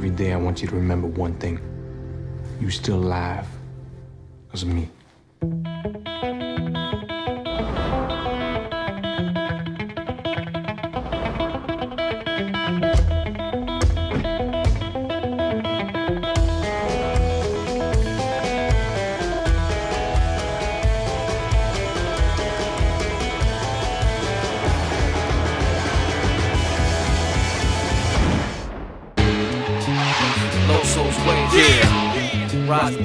Every day I want you to remember one thing. You still alive. Because of me.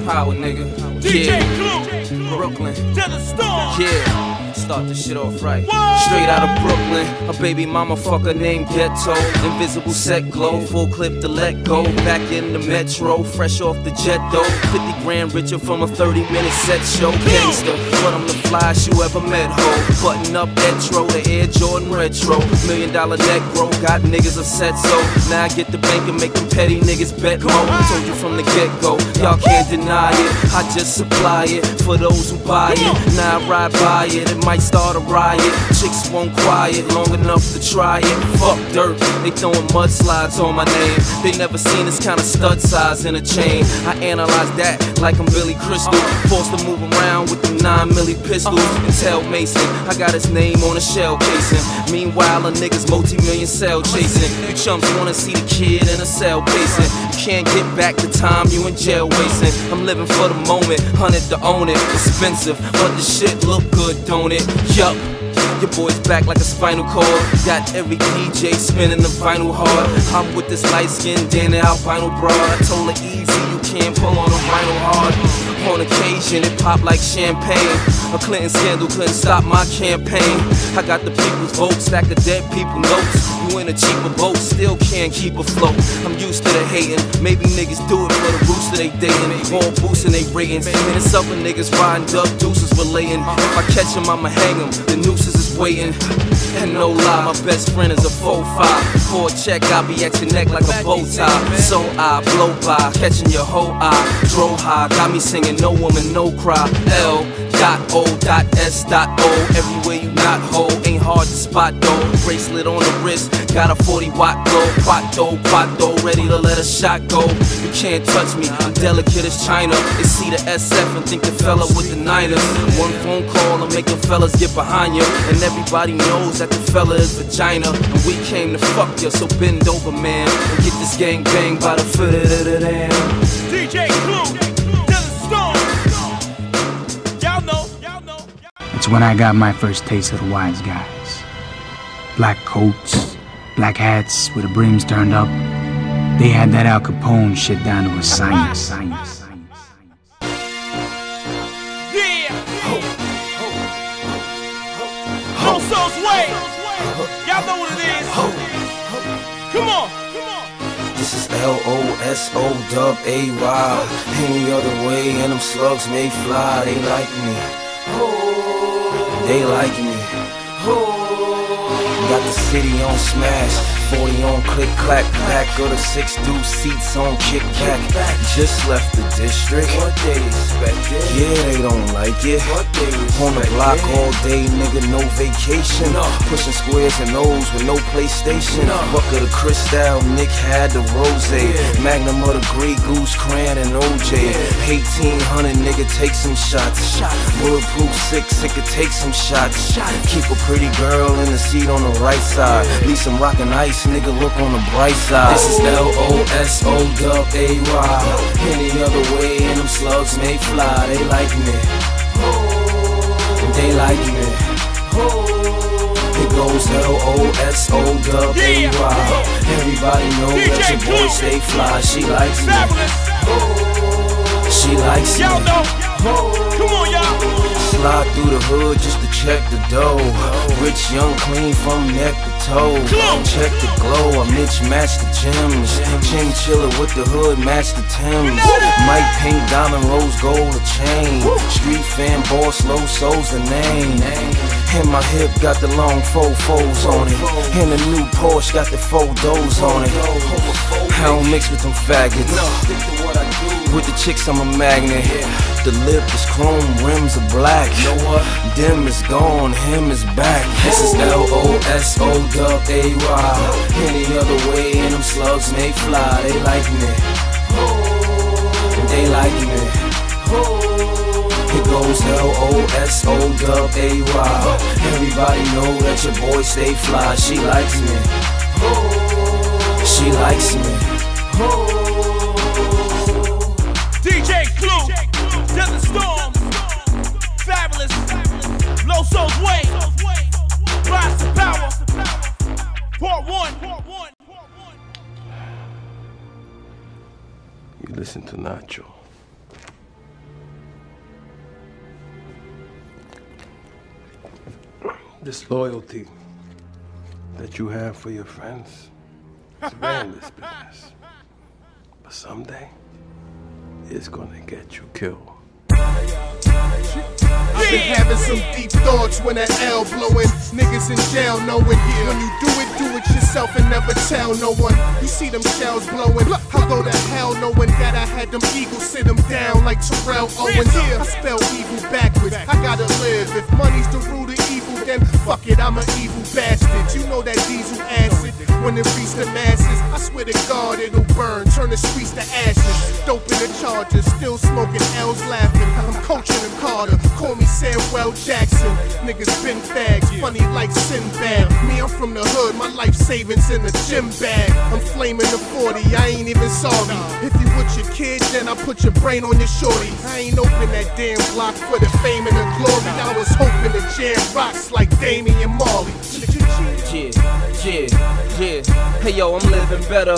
Power, nigga. DJ Yeah. Clue, Brooklyn. to the storm. Yeah. Start this shit off right. Straight out of Brooklyn, a baby mama fucker named Ghetto. Invisible set glow, full clip to let go. Back in the metro, fresh off the jet though. 50 grand richer from a 30 minute set show. Gangster, but I'm the flyest you ever met, ho. Button up Etro, the Air Jordan Retro. Million dollar neck bro, got niggas upset so. Now I get the bank and make them petty niggas bet more. Told you from the get go, y'all can't deny it. I just supply it for those who buy it. Now I ride by it, it might start a riot. Chicks won't quiet long enough to try it. Fuck dirt, they throwing mudslides on my name. They never seen this kind of stud size in a chain. I analyze that like I'm Billy Crystal. Forced to move around with them 9 milli pistols. And tell Mason, I got his name on a shell casing. Meanwhile, a nigga's multi million cell chasing. You chumps wanna see the kid in a cell pacing. Can't get back the time you in jail wasting. I'm living for the moment, hunted to own it. Expensive, but the shit look good, don't it? Yup. Your boy's back like a spinal cord. Got every DJ spinning the vinyl hard. I'm with this light skinned Danny albino broad. I told her easy, you can't pull on a vinyl hard. On occasion, it pop like champagne. A Clinton scandal couldn't stop my campaign. I got the people's vote, stack of dead people notes. You in a cheaper boat, still can't keep afloat. I'm used to the hating. Maybe niggas do it for the roots that they dating. All boosting they ratings. And it's other niggas riding up deuces relating. If I catch him, I'ma hang him. The nooses waiting. And no lie, my best friend is a 4-5. For a check, I'll be at your neck like a bow tie. So I blow by, catching your whole eye. Throw high, got me singing no woman, no cry. L dot O dot S dot O. Everywhere you not hold, hard to spot though. Bracelet on the wrist, got a 40 watt glow. Quato, quato, ready to let a shot go. You can't touch me, I'm delicate as China. They see the SF and think the fella with the Niners. One phone call and make them fellas get behind you. And everybody knows that the fella is vagina. And we came to fuck you, so bend over, man. And get this gang bang by the foot of the damn. DJ Clue, It's when I got my first taste of the wise guys. Black coats, black hats with the brims turned up. They had that Al Capone shit down to a science. science. Yeah. Loso's Way. Y'all know what it is. Come on, come on. This is L O S O dub A Y. Any other way, and them slugs may fly. They like me. They like me. Got the city on smash. 40 on click clack, back of the six deuce seats on kick back. Just left the district. What they expected? Yeah, they don't like it. What they On the block all day, nigga, no vacation. Pushing squares and O's with no PlayStation. Buck of the Cristal, Nick had the Rose. Magnum of the Grey Goose, Cran and OJ. 1800, nigga, take some shots. Shot. Bulletproof six, it could take some shots. Keep a pretty girl in the seat on the right side. Leave some rockin' ice, nigga, look on the bright side. This is L O S O dub A Y. Any other way, and them slugs may fly. They like me. They like me. It goes L O S O dub A Y. Everybody know that your boy stay fly. She likes me. She likes Y'all know. Come on, y'all. Slide through the hood just to check the dough. Rich, young, clean from neck to toe. Check the glow, I Mitch match the gems. Chinchilla with the hood, match the Timbs. Mike pink, diamond, rose gold, a chain. Street fan, boss, Loso's the name. And my hip got the long faux foes on it. And the new Porsche got the faux doors on it. I don't mix with them faggots. With the chicks, I'm a magnet. The lip is chrome, rims are black. Know what? Dim is gone, him is back. This is L O S O dub A Y. Any other way, and them slugs may fly, they like me. They like me. It goes L-O-S-O dub A-Y. Everybody know that your boy stay fly. She likes me. She likes me. DJ Clue, Desert Storm, Fabolous, Los Souls Way, Rise to Power, Part 1. You listen to Nacho. This loyalty that you have for your friends is bandless business. But someday, it's gonna get you killed. I've been having some deep thoughts when that L blowing. Niggas in jail knowing when you do it, do it yourself and never tell no one. You see them shells blowing. I go to hell knowing that I had them eagles sit them down like Terrell Owens. I spell evil backwards. I gotta live. If money's the root of evil, then fuck it, I'm an evil bastard. You know that diesel acid when it reaches the masses. I swear to God, it'll burn, turn the streets to ashes. Dope in the charges, still smoking L's laughing. I'm coaching in Carter, call me Samuel Jackson. Niggas been fags, funny like Sinbad. Me, I'm from the hood, my life savings in the gym bag. I'm flaming the 40, I ain't even sorry. If you with your kid, then I put your brain on your shorty. I ain't open that damn block for the fame and the glory. I was hoping to jam rocks like Damian Marley. Yeah, yeah, yeah. Hey yo, I'm living better.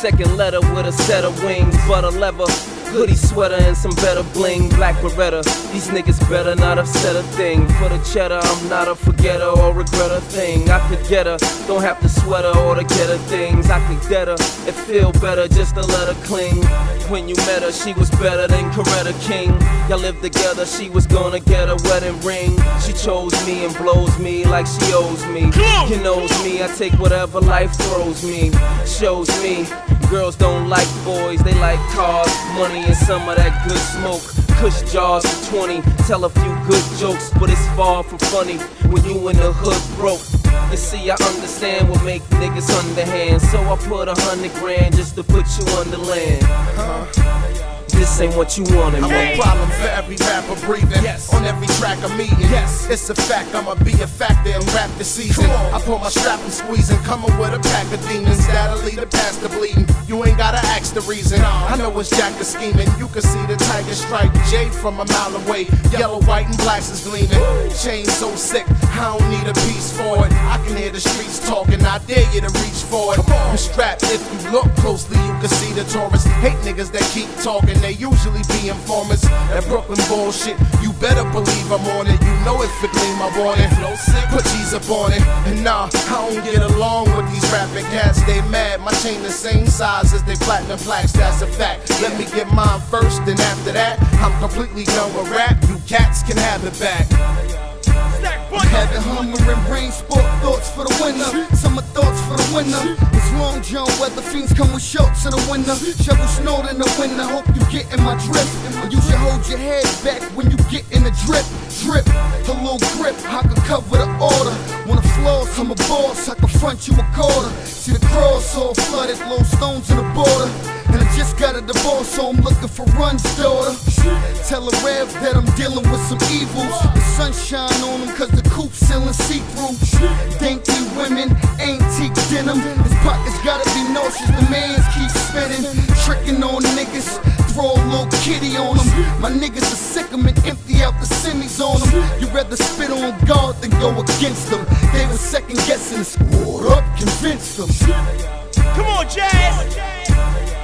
Second letter with a set of wings, butter leather. Hoodie sweater and some better bling, black beretta. These niggas better not have said a thing. For the cheddar, I'm not a forgetter or regret a thing. I could get her, don't have to sweat her or to get her things. I could get her, it feel better just to let her cling. When you met her, she was better than Coretta King. Y'all lived together, she was gonna get a wedding ring. She chose me and blows me like she owes me. You knows me, I take whatever life throws me. Shows me, girls don't like boys, they like cars, money, and some of that good smoke. Cush jars for 20, tell a few good jokes, but it's far from funny when you in the hood broke. You see, I understand what make niggas underhand, so I put a hundred grand just to put you the land. This ain't what you wanted, I'm man. a problem for every rapper breathing. Yes. On every track I'm eating. Yes. It's a fact, I'ma be a factor in rap this season. I pull my strap and squeeze and coming with a pack of demons that'll lead the past to bleeding. You ain't gotta ask the reason. I know it's Jack is scheming. You can see the tiger stripe J from a mile away. Yellow, white, and blacks is gleaming. Chain so sick, I don't need a piece for it. I can hear the streets talking, I dare you to reach for it. I'm strapped. If you look closely, you can see the tourists. Hate niggas that keep talking, they usually be informers. That Brooklyn bullshit, you better believe I'm on it. You know it for gleam, I'm on it. Put cheese up on it. And nah, I don't get along with these rapping cats. They mad, my chain the same size as they platinum plaques, that's a fact. Let me get mine first, and after that, I'm completely done with rap. You cats can have it back. Having humor and brain sport thoughts for the winner. Summer thoughts for the winner. It's long John weather fiends come with shorts in the winter. Shovel snow in the winter. Hope you get in my drift. You should hold your head back when you get in the drip. Drip. A little grip. I can cover the order. When the floors, I'm a boss. I can front you a quarter. See the cross all flooded. Low stones in the border. And I just got a divorce, so I'm looking for runs, daughter. Tell a Rev that I'm dealing with some evils. The sunshine on them, cause the coop's ceiling see through. Dainty women, ain't antique denim. His pockets gotta be nauseous, the mans keep spinning. Tricking on niggas, throw a little kitty on them. My niggas are sick 'em and empty out the semis on them. You rather spit on God than go against them. They were second guessing, squad up, convinced them. Come on, Jazz.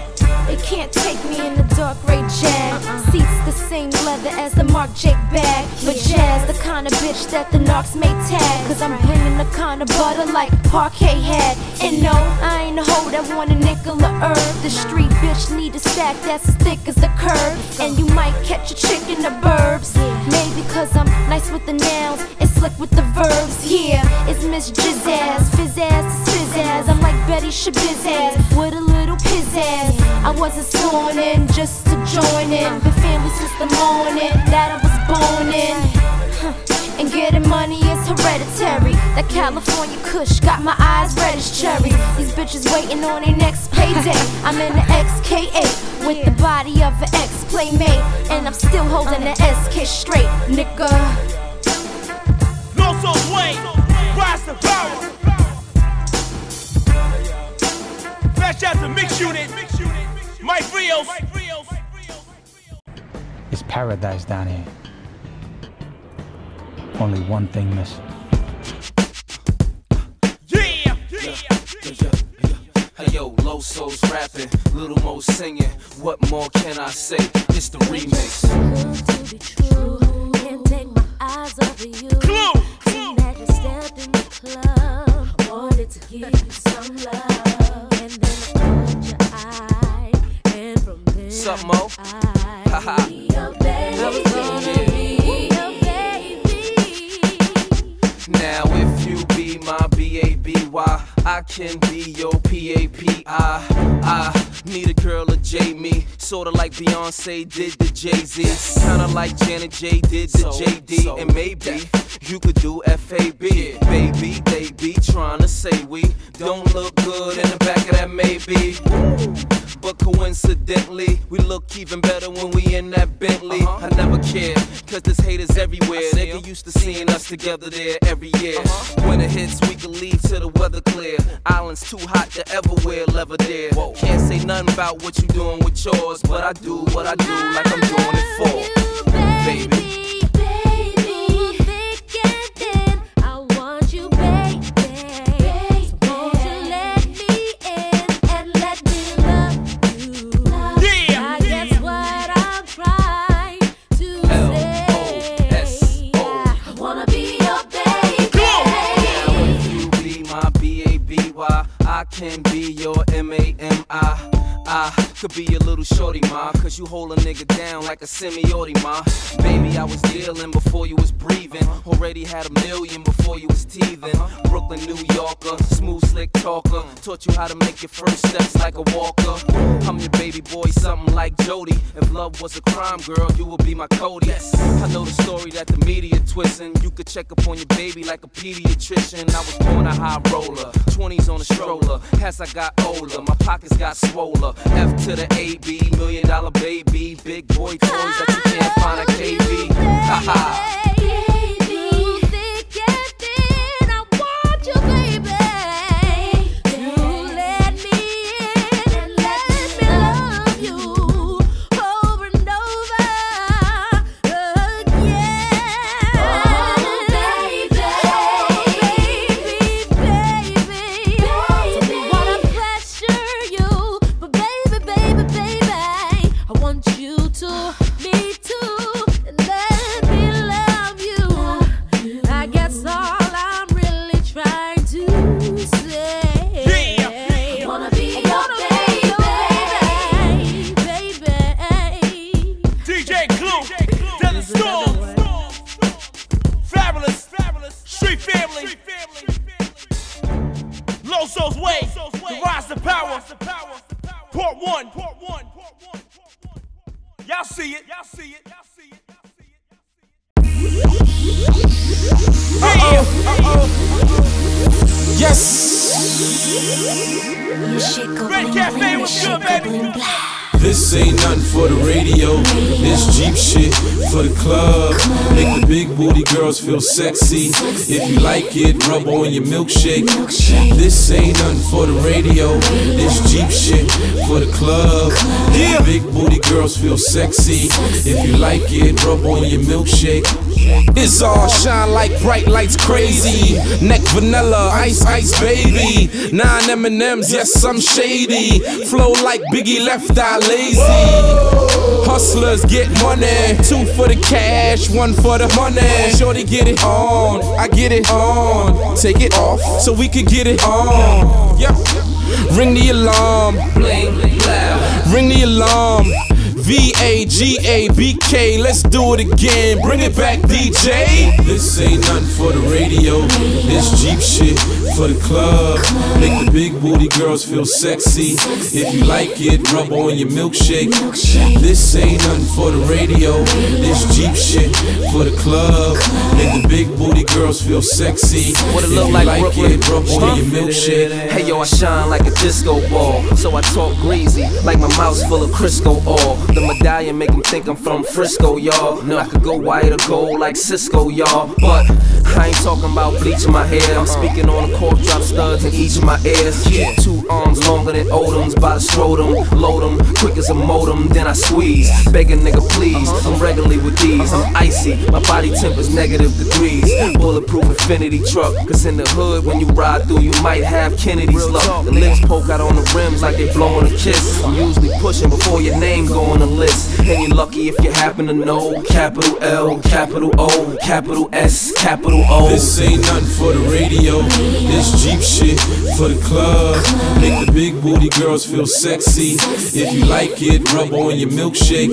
They can't take me in the dark gray jag. Seats the same leather as the Mark Jake bag. But Jazz, the kind of bitch that the narcs may tag. Cause I'm bringing the kind of butter like Parkay had. And no, I ain't a hoe that want a nickel or herb. The street bitch need a stack that's as thick as the curb. And you might catch a chick in the burbs. Maybe cause I'm nice with the nouns and slick with the verbs. Yeah, it's Miss Jizzazz, Fizzass is Fizzazz. I'm like Betty Shabizzazz with a little pizzazz. I wasn't sworn in just to join in. Been family since the morning that I was born in. And getting money is hereditary. That California kush got my eyes red as cherries. These bitches waiting on their next payday. I'm in the XK8 with the body of an ex playmate. And I'm still holding the SK straight, nigga. Loso's way, rise to power. Flash out the mix unit, Mike Rios. It's paradise down here. Only one thing missing. Yeah, Hey yo, Loso's rapping, Little Mo singing. What more can I say? It's the remix. to be true. Gonna be your baby. Now if you be my B-A-B-Y, I can be your P-A-P-I. I need a girl to J me, sorta like Beyonce did to Jay-Z, kinda like Janet J did to JD, and maybe you could do F-A-B. Baby, they be trying to say we don't look good in the back of that maybe. But coincidentally, we look even better when we in that Bentley. Uh-huh. I never cared, cause there's haters everywhere. Nigga used to seeing us together there every year. Uh-huh. When it hits, we can leave till the weather clear. Islands too hot to ever wear leather there. Can't say nothing about what you doing with yours, but I do what I do like I'm doing it for. Baby. Yeah. Now you be my B-A-B-Y, I can be your M-A-M-I. I Ah could be a little shorty, ma, cause you hold a nigga down like a semi-auto, ma. Baby, I was dealing before you was breathing. Already had a million before you was teething. Brooklyn, New Yorker, smooth, slick talker. Taught you how to make your first steps like a walker. I'm your baby boy, something like Jody. If love was a crime, girl, you would be my Cody. I know the story that the media twisting. You could check up on your baby like a pediatrician. I was born a high roller, 20s on a stroller. As I got older, my pockets got swoller. F to the AB, million dollar baby. Big boy toys that you can't find at KB. Ha sexy. If you like it, rub on your milkshake. This ain't nothing for the radio. This Jeep shit for the club. Big booty girls feel sexy. If you like it, rub on your milkshake. It's all shine like bright lights, crazy. Neck vanilla, ice, ice, baby. Nine M&M's, yes, I'm shady. Flow like Biggie left eye lazy. Hustlers get money, two for the cash, one for the money. Shorty get it on, I get it on. Take it off so we could get it on. Yep. Ring the alarm, ring the alarm. V A G A B K, let's do it again. Bring it back, DJ. This ain't nothing for the radio. This Jeep shit for the club. Make the big booty girls feel sexy. If you like it, rub on your milkshake. This ain't nothing for the radio. This Jeep shit for the club. Make the big booty girls feel sexy. What it If look you like, like it, rub on your milkshake. Hey yo, I shine like a disco ball, so I talk greasy, like my mouth's full of Crisco oil. The medallion make 'em think I'm from Frisco, y'all. No, I could go white or gold like Cisco, y'all. But I ain't talking about bleaching my hair. I'm speaking on the cork drop studs in each of my ears. Yeah, two arms longer than Odom's, by the scrotum, load 'em quick as a modem. Then I squeeze, beg a nigga please. I'm regularly with these. I'm icy, my body temp is negative degrees. Bulletproof Infiniti truck, cause in the hood when you ride through, you might have Kennedy's luck. The lips poke out on the rims like they blowing a kiss. I'm usually pushing before your name go on the list. And you're lucky if you happen to know capital L, capital O, capital S, capital O. This ain't nothing for the radio. This Jeep shit for the club. Make the big booty girls feel sexy. If you like it, rub on your milkshake.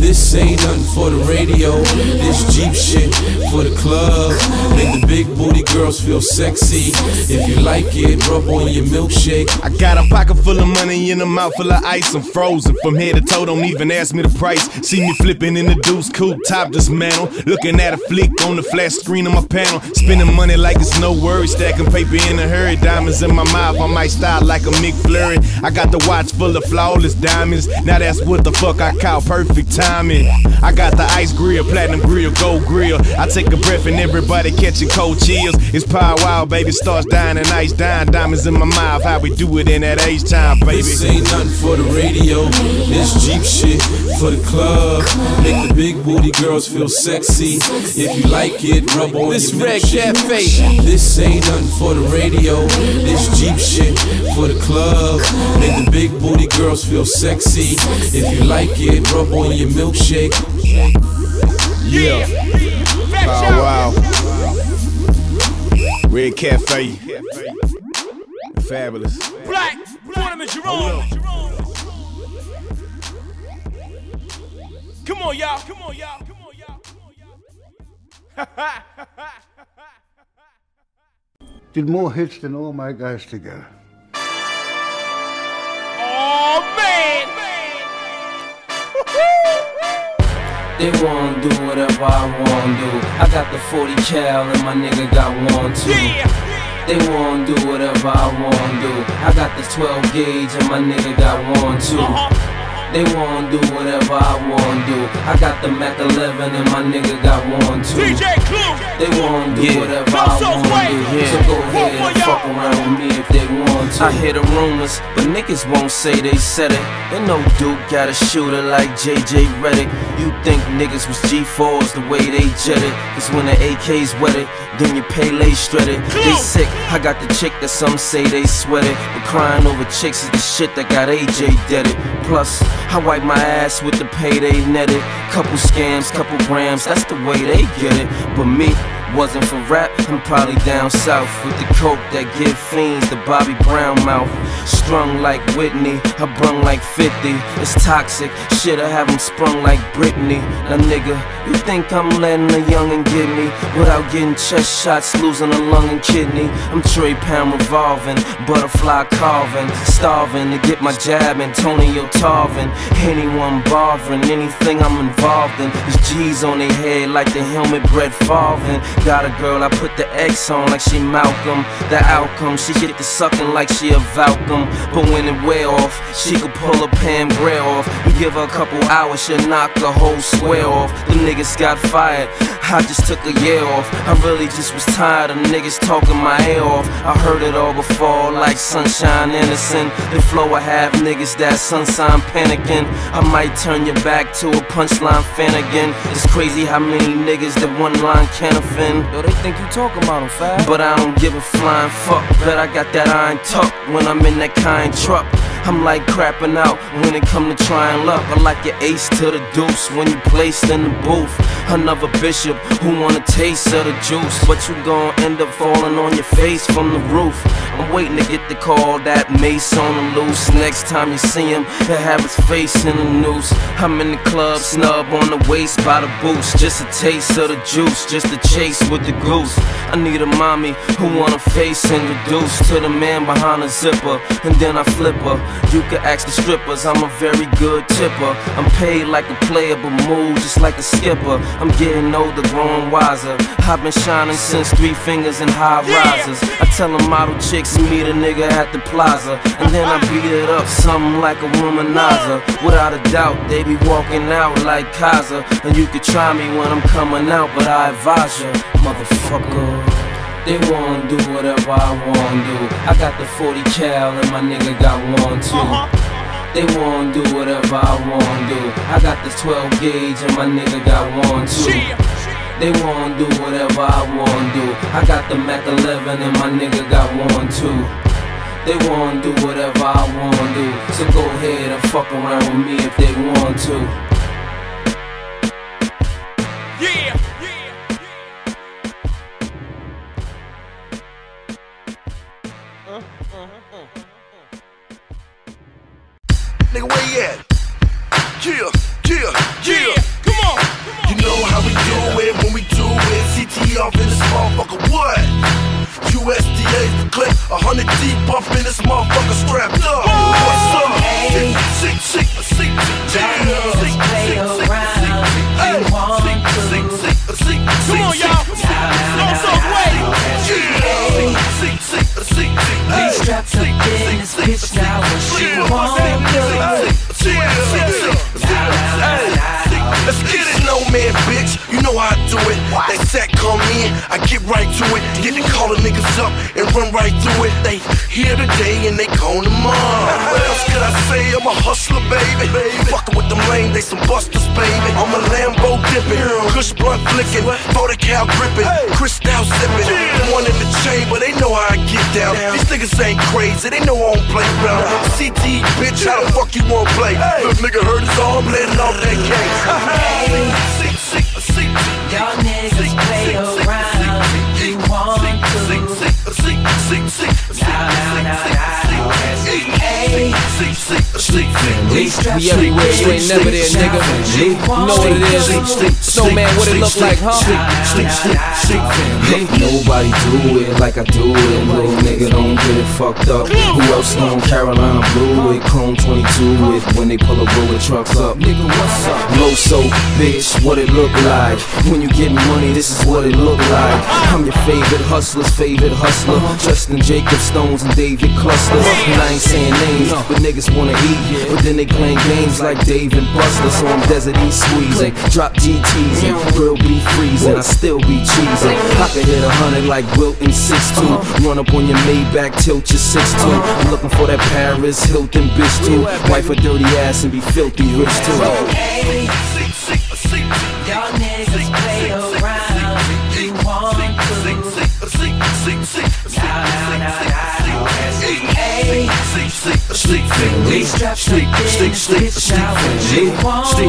This ain't nothing for the radio. This Jeep shit for the club. Make the big booty girls feel sexy. If you like it, rub on your milkshake. I got a pocket full of money and a mouth full of ice. I'm frozen from head to toe. Don't even ask me the price. See me flipping in the deuce coupe top dismantle. Looking at a flick on the flat screen on my panel. Spending money like it's no worry. Stacking in a hurry. Diamonds in my mouth. I might style like a Mick Flurry. I got the watch full of flawless diamonds. Now that's what the fuck I call perfect timing. I got the ice grill, platinum grill, gold grill. I take a breath and everybody catching cold chills. It's power wow, baby. Stars dying and ice dying. Diamonds in my mouth. How we do it in that age time, baby. This ain't nothing for the radio. This Jeep shit for the club. Make the big booty girls feel sexy. If you like it, rub on This your Red milkshake. Cafe. This ain't nothing for the radio. This Jeep shit for the club. Make the big booty girls feel sexy. If you like it, rub on your milkshake. Yeah. Power wow. Red Cafe. Fabolous. Black, Tournament Jerome. Come on, y'all. Come on, y'all. Come on, y'all. Come on, y'all. Did more hits than all my guys together. Oh, man. They wanna do whatever I wanna do. I got the 40 cal and my nigga got one too. They wanna do whatever I wanna do. I got the 12 gauge and my nigga got one too. Uh-huh. They wanna do whatever I wanna do. I got the Mac 11 and my nigga got one too. DJ Clue. They wanna do Yeah. whatever No I Soul's wanna way. do. Yeah. So go ahead and fuck around with me if they want to. I hear the rumors, but niggas won't say they said it. And no Duke got a shooter like JJ Redick. You think niggas was G4s the way they jetted. Cause when the AK's wetted, then you pay lay shredded. They sick, I got the chick that some say they sweated. But crying over chicks is the shit that got AJ deaded. Plus, I wipe my ass with the payday netted. Couple scams, couple grams, that's the way they get it. But me, wasn't for rap, I'm probably down south with the coke that give fiends the Bobby Brown mouth. Strung like Whitney, I brung like 50. It's toxic, shit, I have have 'em sprung like Britney. Now, nigga, you think I'm letting a youngin' get me without getting chest shots, losing a lung and kidney? I'm Trey Pound revolving, butterfly carving, starving to get my jab, Antonio Tarver. Anyone bothering, anything I'm involved in is G's on their head like the helmet Brett Favre. Got a girl, I put the X on like she Malcolm. The outcome, she get the sucking like she a Valcum. But when it wear off, she could pull a Pam Gray off. You give her a couple hours, she'll knock the whole square off. The niggas got fired, I just took a year off. I really just was tired of niggas talking my ear off. I heard it all before, like sunshine innocent. The flow I have niggas that sunshine panicking. I might turn your back to a punchline fan again. It's crazy how many niggas that one line can't offend. Yo, they think you talking about them fast. But I don't give a flying fuck. Bet I got that iron tuck when I'm in that kind truck. I'm like crapping out when it come to trying luck. I'm like your ace to the deuce when you placed in the booth. Another bishop who want a taste of the juice, but you gon' end up falling on your face from the roof. I'm waiting to get the call that Mace on the loose. Next time you see him, he'll have his face in the noose. I'm in the club, snub on the waist by the boots. Just a taste of the juice, just a chase with the goose. I need a mommy who wanna face introduced to the man behind the zipper, and then I flip her. You can ask the strippers, I'm a very good tipper. I'm paid like a player, but move just like a skipper. I'm getting older, growing wiser. I've been shining since three fingers and high risers. I tell them model chicks meet a nigga at the plaza, and then I beat it up, something like a womanizer. Without a doubt, they be walking out like Kaiser, and you could try me when I'm coming out, but I advise you, motherfucker. They wanna do whatever I wanna do. I got the 40 cal and my nigga got one too. Uh-huh. They wanna do whatever I wanna do. I got the 12 gauge and my nigga got one too. They wanna do whatever I wanna do. I got the Mac 11 and my nigga got one too. They wanna do whatever I wanna do. So go ahead and fuck around with me if they want to. Snowman, what it look like, huh? Nobody do it like I do it. Little nigga don't get it fucked up. Who else know Carolina Blue it? Chrome 22 it when they pull a roll of trucks up. Nigga, what's up? Loso, bitch, what it look like? When you get money, this is what it look like. I'm your favorite hustler's favorite hustler. Justin Jacob Stones and David Cluster. And I ain't saying names, but niggas wanna eat. But then they playing games like Dave and Buster. So I'm Desert East squeezing. Drop GTs and grill be freezing. I still be cheesing. I can hit a hundred like Wilton 6'2. Run up on your Maybach, tilt your 6'2. I'm looking for that Paris Hilton bitch too. Wife a dirty ass and be filthy rich too. These straps up in this bitch now what you want to.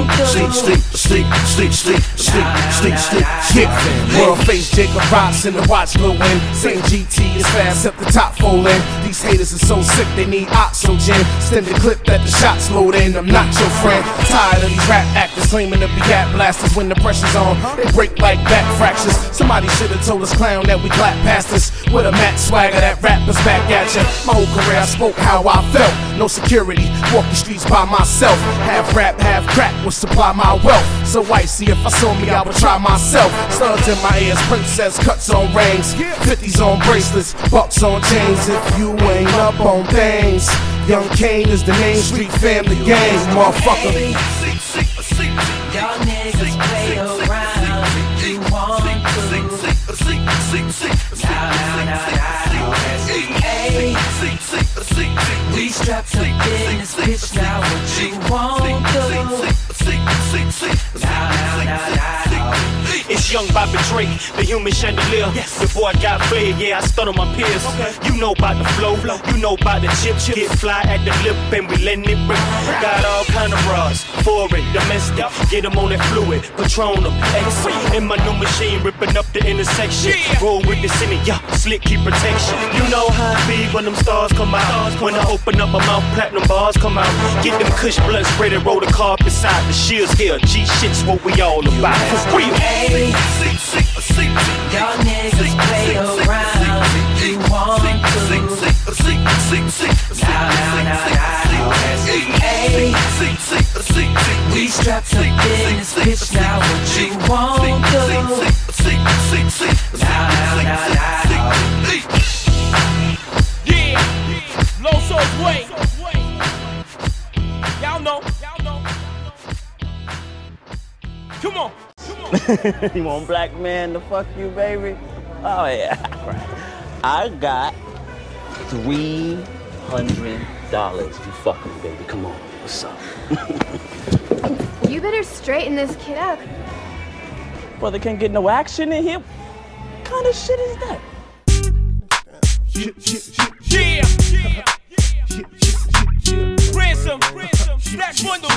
Yeah, world face Jacob Ross in the watch Lil Win. Same GT is fast up the top full in. These haters are so sick they need oxygen. Send the clip that the shots load in. I'm not your friend. Tired of these rap actors claiming to be gat blasters when the pressure's on. They break like back fractures. Somebody should have told us clown that we clap past us with a mat swagger that rappers back at ya. My whole career I spoke how I felt. No security, walk the streets by myself. Half rap, half crack will supply my wealth. So icy, if I saw me, I would try myself. Studs in my ears, princess cuts on rings, 50s on bracelets, bucks on chains. If you ain't up on things, Young Kane is the name, street family gang, motherfucker. Y'all niggas play around you want to. Nah, nah, nah. We up in this bitch now what you want to. Nah, nah, nah. It's young Bobby Drake, the human chandelier. The boy got flair, yeah, I on my peers. You know about the flow, flow. you know about the chip. Get fly at the lip and we letting it rip. Got all kind of bras, foreign, domestic. Get them on that fluid, Patron them, X-ray. In my new machine, ripping up the intersection. Roll with the city, yeah, slick, keep protection. You know how it be when them stars come out. When I open up my mouth, platinum bars come out. Get them kush blood spread and roll the car beside the shields here. G shit's what we all about. For real. Y'all niggas play around you want to. Now, now, now, now, hey, we strapped up in this bitch. Now, what you want to? Low Soul's way. Y'all know. Y'all know. Come on. you want black man to fuck you, baby? Oh yeah. I got three hundred dollars You fuck me, baby. Come on, what's up? You better straighten this kid out. Brother can't get no action in here. What kind of shit is that? Yeah, yeah, yeah, yeah, yeah, yeah, Yeah. Ransom. Black bundle.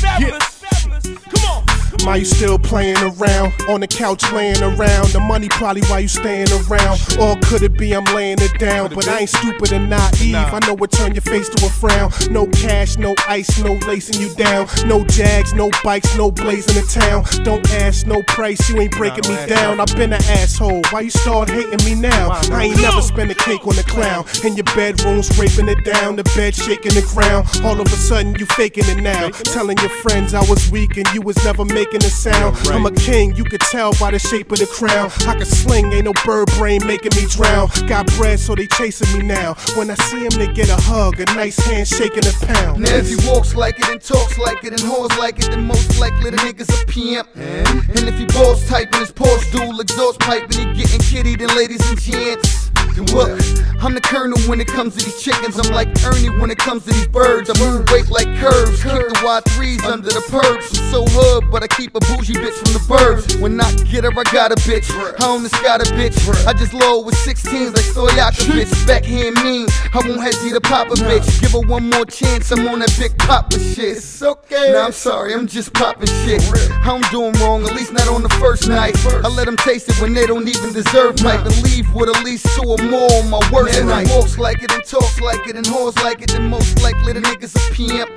Fabolous. Fabolous. Come on. Why you still playing around? On the couch laying around. The money probably why you staying around. Or could it be I'm laying it down? But I ain't stupid and naive. I know what turn your face to a frown. No cash, no ice, no lacing you down. No jags, no bikes, no blazing the town. Don't ask no price, you ain't breaking me down. I've been an asshole. Why you start hating me now? I ain't never spent a cake on the clown. In your bedroom, scraping it down. The bed shaking the ground. All of a sudden, you faking it now. Telling your friends I was weak and you was never making a sound. I'm a king, you could tell by the shape of the crown. I can sling, ain't no bird brain making me drown. Got bread, so they chasing me now. When I see him, they get a hug, a nice handshake and a pound. Now if he walks like it and talks like it and whores like it, then most likely the nigga's a pimp. And if he balls type in his Porsche dual exhaust pipe and he getting kitty, then ladies and gents. Look, I'm the colonel when it comes to these chickens. I'm like Ernie when it comes to these birds. I move weight like curves. Kick the Y3s under the perps. I'm so hood, but I keep a bougie bitch from the burbs. When I get her, I got a bitch. I own this got a bitch. I just load with 16s like Stoyaka bitch. Backhand mean. I won't hesitate to pop a bitch. Give her one more chance. I'm on that big papa shit. It's okay. Nah, I'm sorry. I'm just popping shit. I'm doing wrong, at least not on the first night. I let them taste it when they don't even deserve might. Leave with at least two or more on my worst Man, night. Walks like it and talks like it and whores like it, then most likely the nigga's a pimp.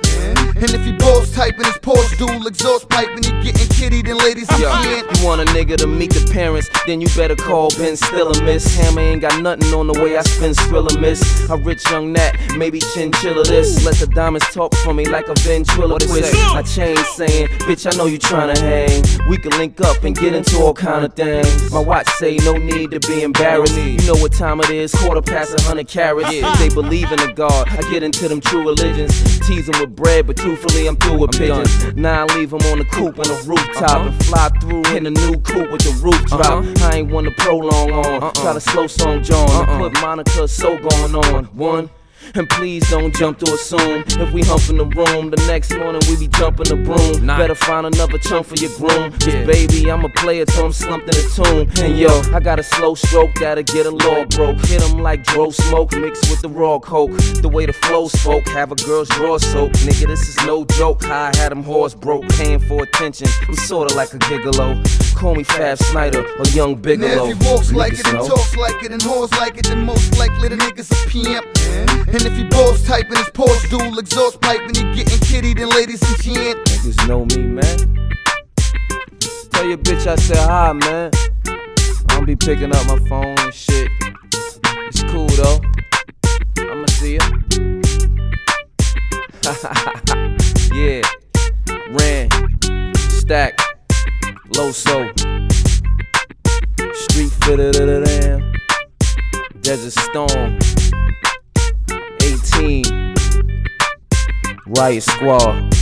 And if he balls type in his Porsche dual exhaust pipe and he getting kitty, then ladies and Yo, gents. you want a nigga to meet the parents, then you better call Ben Stiller, miss. Hammer ain't got nothing on the way I spin Skrilla, miss. A rich young nat, maybe chinchilla this. Let the diamonds talk for me like a ventriloquist. I change saying, bitch, I know you tryna hang. We can link up and get into all kind of things. My watch say no need to be embarrassed. You know what time it is, quarter past a hundred carats. If uh-uh. they believe in a God, I get into them true religions. Tease them with bread, but truthfully, I'm through with pigeons. Now I leave them on the coop on the uh-huh. rooftop and fly through in a new coupe with the roof drop. Uh-huh. I ain't one to prolong on. Uh-uh. Try to slow song John and put Monica so going on. One. And please don't jump to assume if we hump in the room, the next morning we be jumping the broom. Better find another chunk for your groom. Cause baby, I'm a player till I'm slumped in a tomb. And yo, I got a slow stroke that'll get a law broke. Hit 'em like dro smoke mixed with the raw coke. The way the flow spoke, have a girl's draw soak. Nigga, this is no joke. How I had 'em horse broke, paying for attention. I'm sorta like a gigolo. Call me Fab Snyder or Young Now Bigelow. if he walks like it and know. talks like it and whores like it, then most likely the nigga's a pimp. And if he balls type in his Porsche dual exhaust pipe and he getting kitty, then ladies and gents. Niggas know me, man. Tell your bitch I said hi, man. I don't be picking up my phone and shit. It's cool though. I'ma see ya. yeah. Ran. Stack. Loso. Street fitted of the damn. Desert Storm. 18. Riot Squad.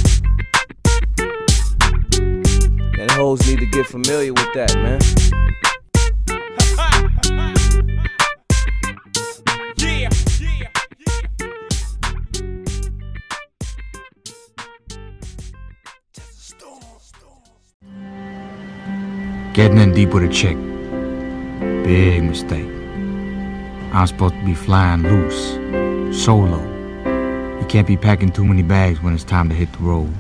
And hoes need to get familiar with that, man. Yeah. Getting in deep with a chick. Big mistake. I'm supposed to be flying loose, solo. You can't be packing too many bags when it's time to hit the road.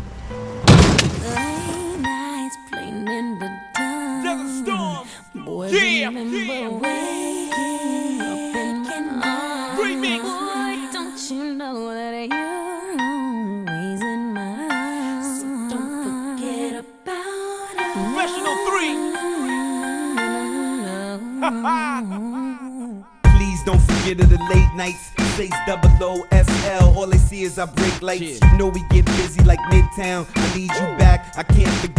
Is I break lights. You know we get busy like Midtown. I need you back. I can't forget.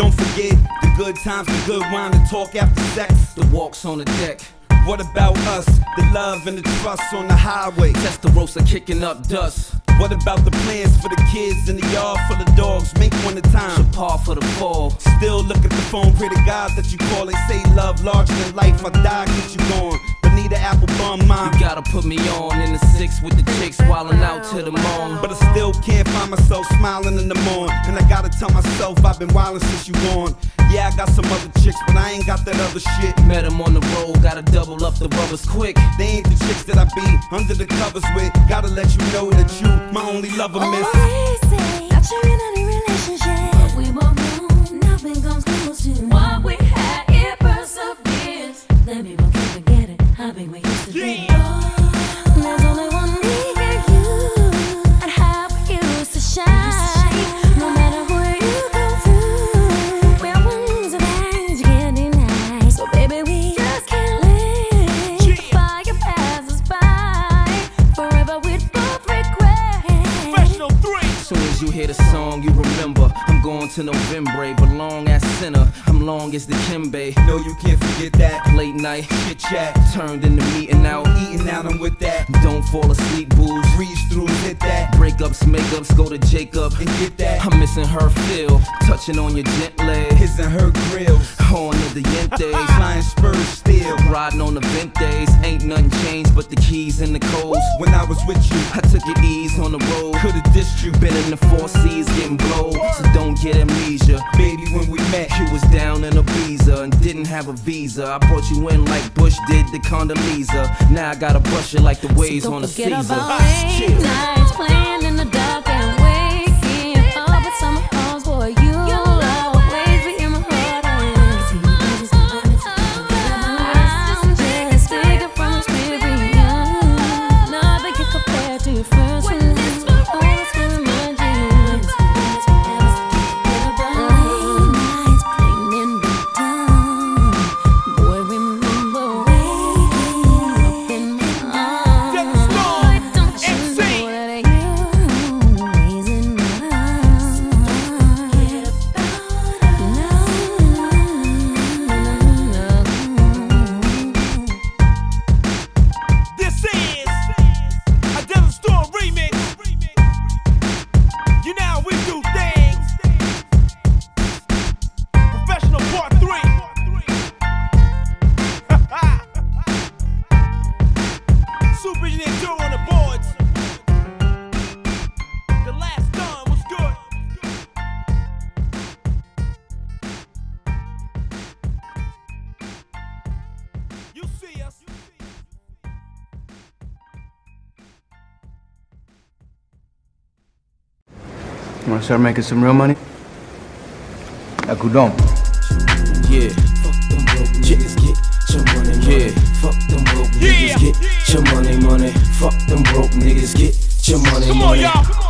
Don't forget the good times, the good wine, the talk after sex. The walks on the deck. What about us? The love and the trust on the highway. Testarossa kicking up dust. What about the plans for the kids in the yard full of dogs? Make one at a time. Par for the fall. Still look at the phone, pray to God that you call. They say love larger than life. I die, get you gone. Bonita Applebum, mom. You gotta put me on in the six with the chicks wildin' out to the morn. But I still can't find myself smiling in the morning. And I gotta tell myself I've been wildin' since you gone. Yeah, I got some other chicks, but I ain't got that other shit. Met 'em on the road, gotta double up the rubbers quick. They ain't the chicks that I be under the covers with. Gotta let you know that you, my only lover, miss. Always say that you're in a relationship, but we both know nothing comes close to what we had. It perseveres. Then people can't forget it. How big we used to be. To November, but long as sinner. I'm long as the Kimbe. No, you can't forget that. Late night Chit chat, turned into meeting out. eating out, I'm with that. Don't fall asleep, booze. Breeze through, hit that, Breakups, makeups, go to Jacob. and get that. I'm missing her feel, touching on your gently. And her grills, On the Yentes. flying spurs still. Riding on the Ventes, ain't nothing changed but the keys and the codes. When I was with you, I took it easy on the road. could've dissed you, Been in the four seas getting blow, so don't get amnesia. baby, when we met. You was down in Ibiza and didn't have a visa. I brought you in like Bush did the Condoleezza. Now I gotta brush it like the waves Don't on a forget Caesar. about late nights playing in the dark Wanna start making some real money? Acudon. Yeah. Fuck them broke niggas, get your money, yeah. Fuck them broke niggas, get your money, money. Fuck them broke niggas, get your money, Come on, y'all.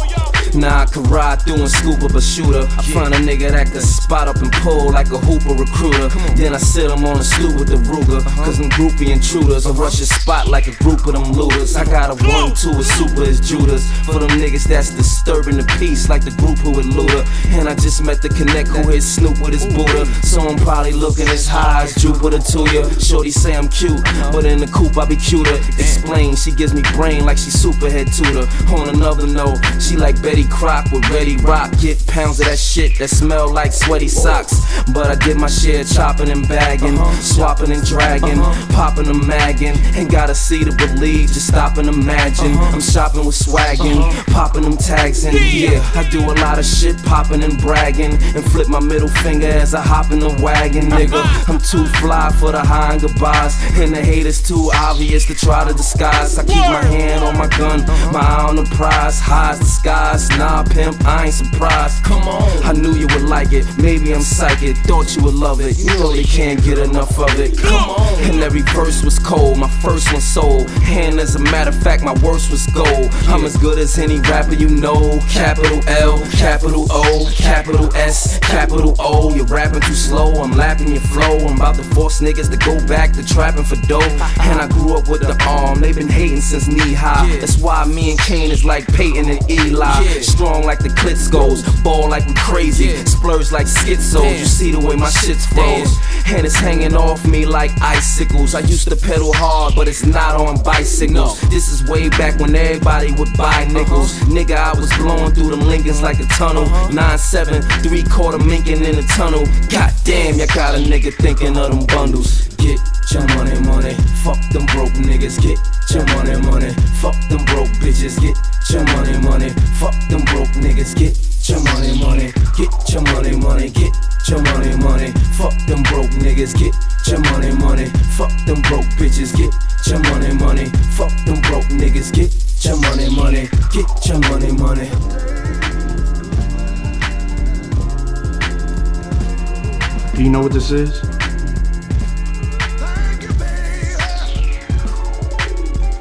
Nah, I could ride through and scoop up a shooter. I find a nigga that could spot up and pull like a hooper recruiter. Then I sit him on a stoop with the Ruger. Cause them groupie intruders. I rush a spot like a group of them looters. I got a one, two, a super is Judas. For them niggas that's disturbing the peace like the group who would looter. And I just met the connect who hit Snoop with his Buddha. So I'm probably looking as high as Jupiter to ya. Shorty say I'm cute, but in the coupe I be cuter. Explain, she gives me brain like she superhead tutor. On another note, she like Betty Crock with Ready Rock. Get pounds of that shit that smell like sweaty socks. But I get my share chopping and bagging, uh-huh. swapping and dragging, uh-huh. popping and magging. Ain't gotta see to believe, just stop and imagine. Uh-huh. I'm shopping with swaggin', popping them tags in. Yeah, I do a lot of shit, popping and bragging, and flip my middle finger as I hop in the wagon, nigga. I'm too fly for the high and goodbyes, and the haters too obvious to try to disguise. I keep my hand on my gun, my eye on the prize, high as the skies. Nah, pimp, I ain't surprised. Come on, I knew you would like it. Maybe I'm psychic, thought you would love it. You really can't get enough of it. Come on, and every verse was cold. My first one sold, and as a matter of fact, my worst was gold. I'm as good as any rapper you know. Capital L, capital O, capital S, capital O. You're rapping too slow, I'm lapping your flow. I'm about to force niggas to go back to trapping for dough. And I grew up with the arm, They've been hating since knee high. That's why me and Kane is like Peyton and Eli. Strong like the clits goes, ball like we crazy, splurge like schizo. You see the way my shit's froze, and it's hanging off me like icicles. I used to pedal hard, but it's not on bicycles. This is way back when everybody would buy uh-huh. nickels. Nigga, I was blowing through them Lincolns like a tunnel. Uh-huh. 9-7, three quarter minking in the tunnel. God damn, you got a nigga thinking of them bundles. Get your money, money. Fuck them broke niggas. Get your money, money. Fuck them broke bitches. Get your money, money. Fuck them broke niggas. Get your money, money. Get your money, money. Get your money, money. Fuck them broke niggas. Get your money, money. Fuck them broke bitches. Get your money, money. Fuck them broke niggas. Get your money, money. Get your money, money. Do you know what this is?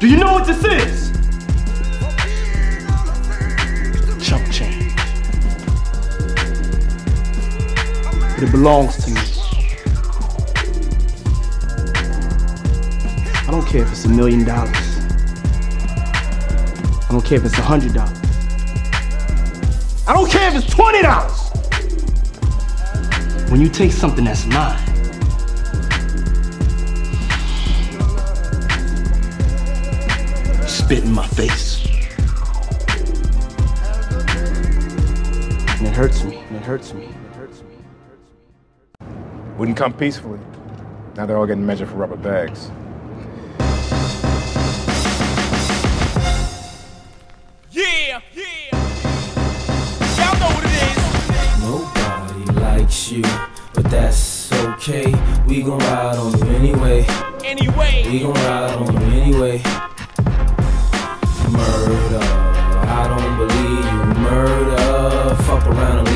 Do you know what this is? Chump change. It belongs to me. I don't care if it's a million dollars. I don't care if it's a hundred dollars. I don't care if it's twenty dollars. When you take something that's mine, spit in my face. And it hurts me. And it hurts me. and It hurts me. Wouldn't come peacefully. Now they're all getting measured for rubber bags. Yeah, yeah. Y'all know what it is. Nobody likes you, but that's okay. We gon' ride on you anyway. Anyway. We gon' ride on you anyway. Murder, I don't believe you. Murder, fuck around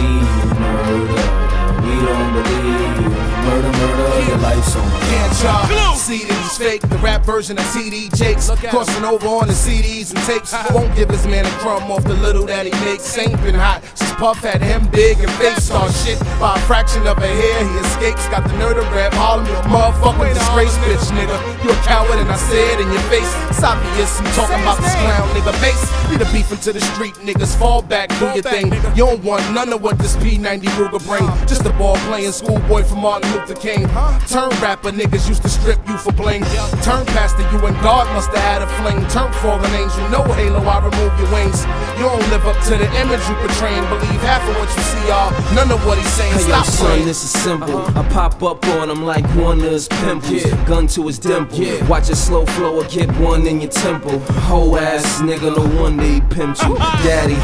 Murder, murder, your life's on Can't y'all see these fake? The rap version of TD Jakes crossing over on the CDs and tapes. Won't give this man a crumb off the little that he makes. Ain't been hot since Puff had him big and fake star shit. By a fraction of a hair, he escapes. Got the nerve to rap Harlem, you a motherfucking disgrace, bitch, nigga. You a coward, and I said it in your face. It's obvious I'm talking about this clown nigga base. Be the beef into the street, niggas. Fall back, do your thing. You don't want none of what this P90 Ruger bring. Just a ball playing schoolboy from Martin Luther King. Turn rapper, niggas used to strip you for bling. Turn pastor, you and God must have had a fling. Turn fallen angel, no halo, I remove your wings. You don't live up to the image you portraying. Believe half of what you see, y'all. None of what he's saying. Hey, yo, Stop son, playing. this is simple. Uh-huh. I pop up on him like one of his pimples. Gun to his dimple. Watch a slow flow or get one in your temple. Whole ass nigga, no wonder he pimped you. Uh-huh. Daddy,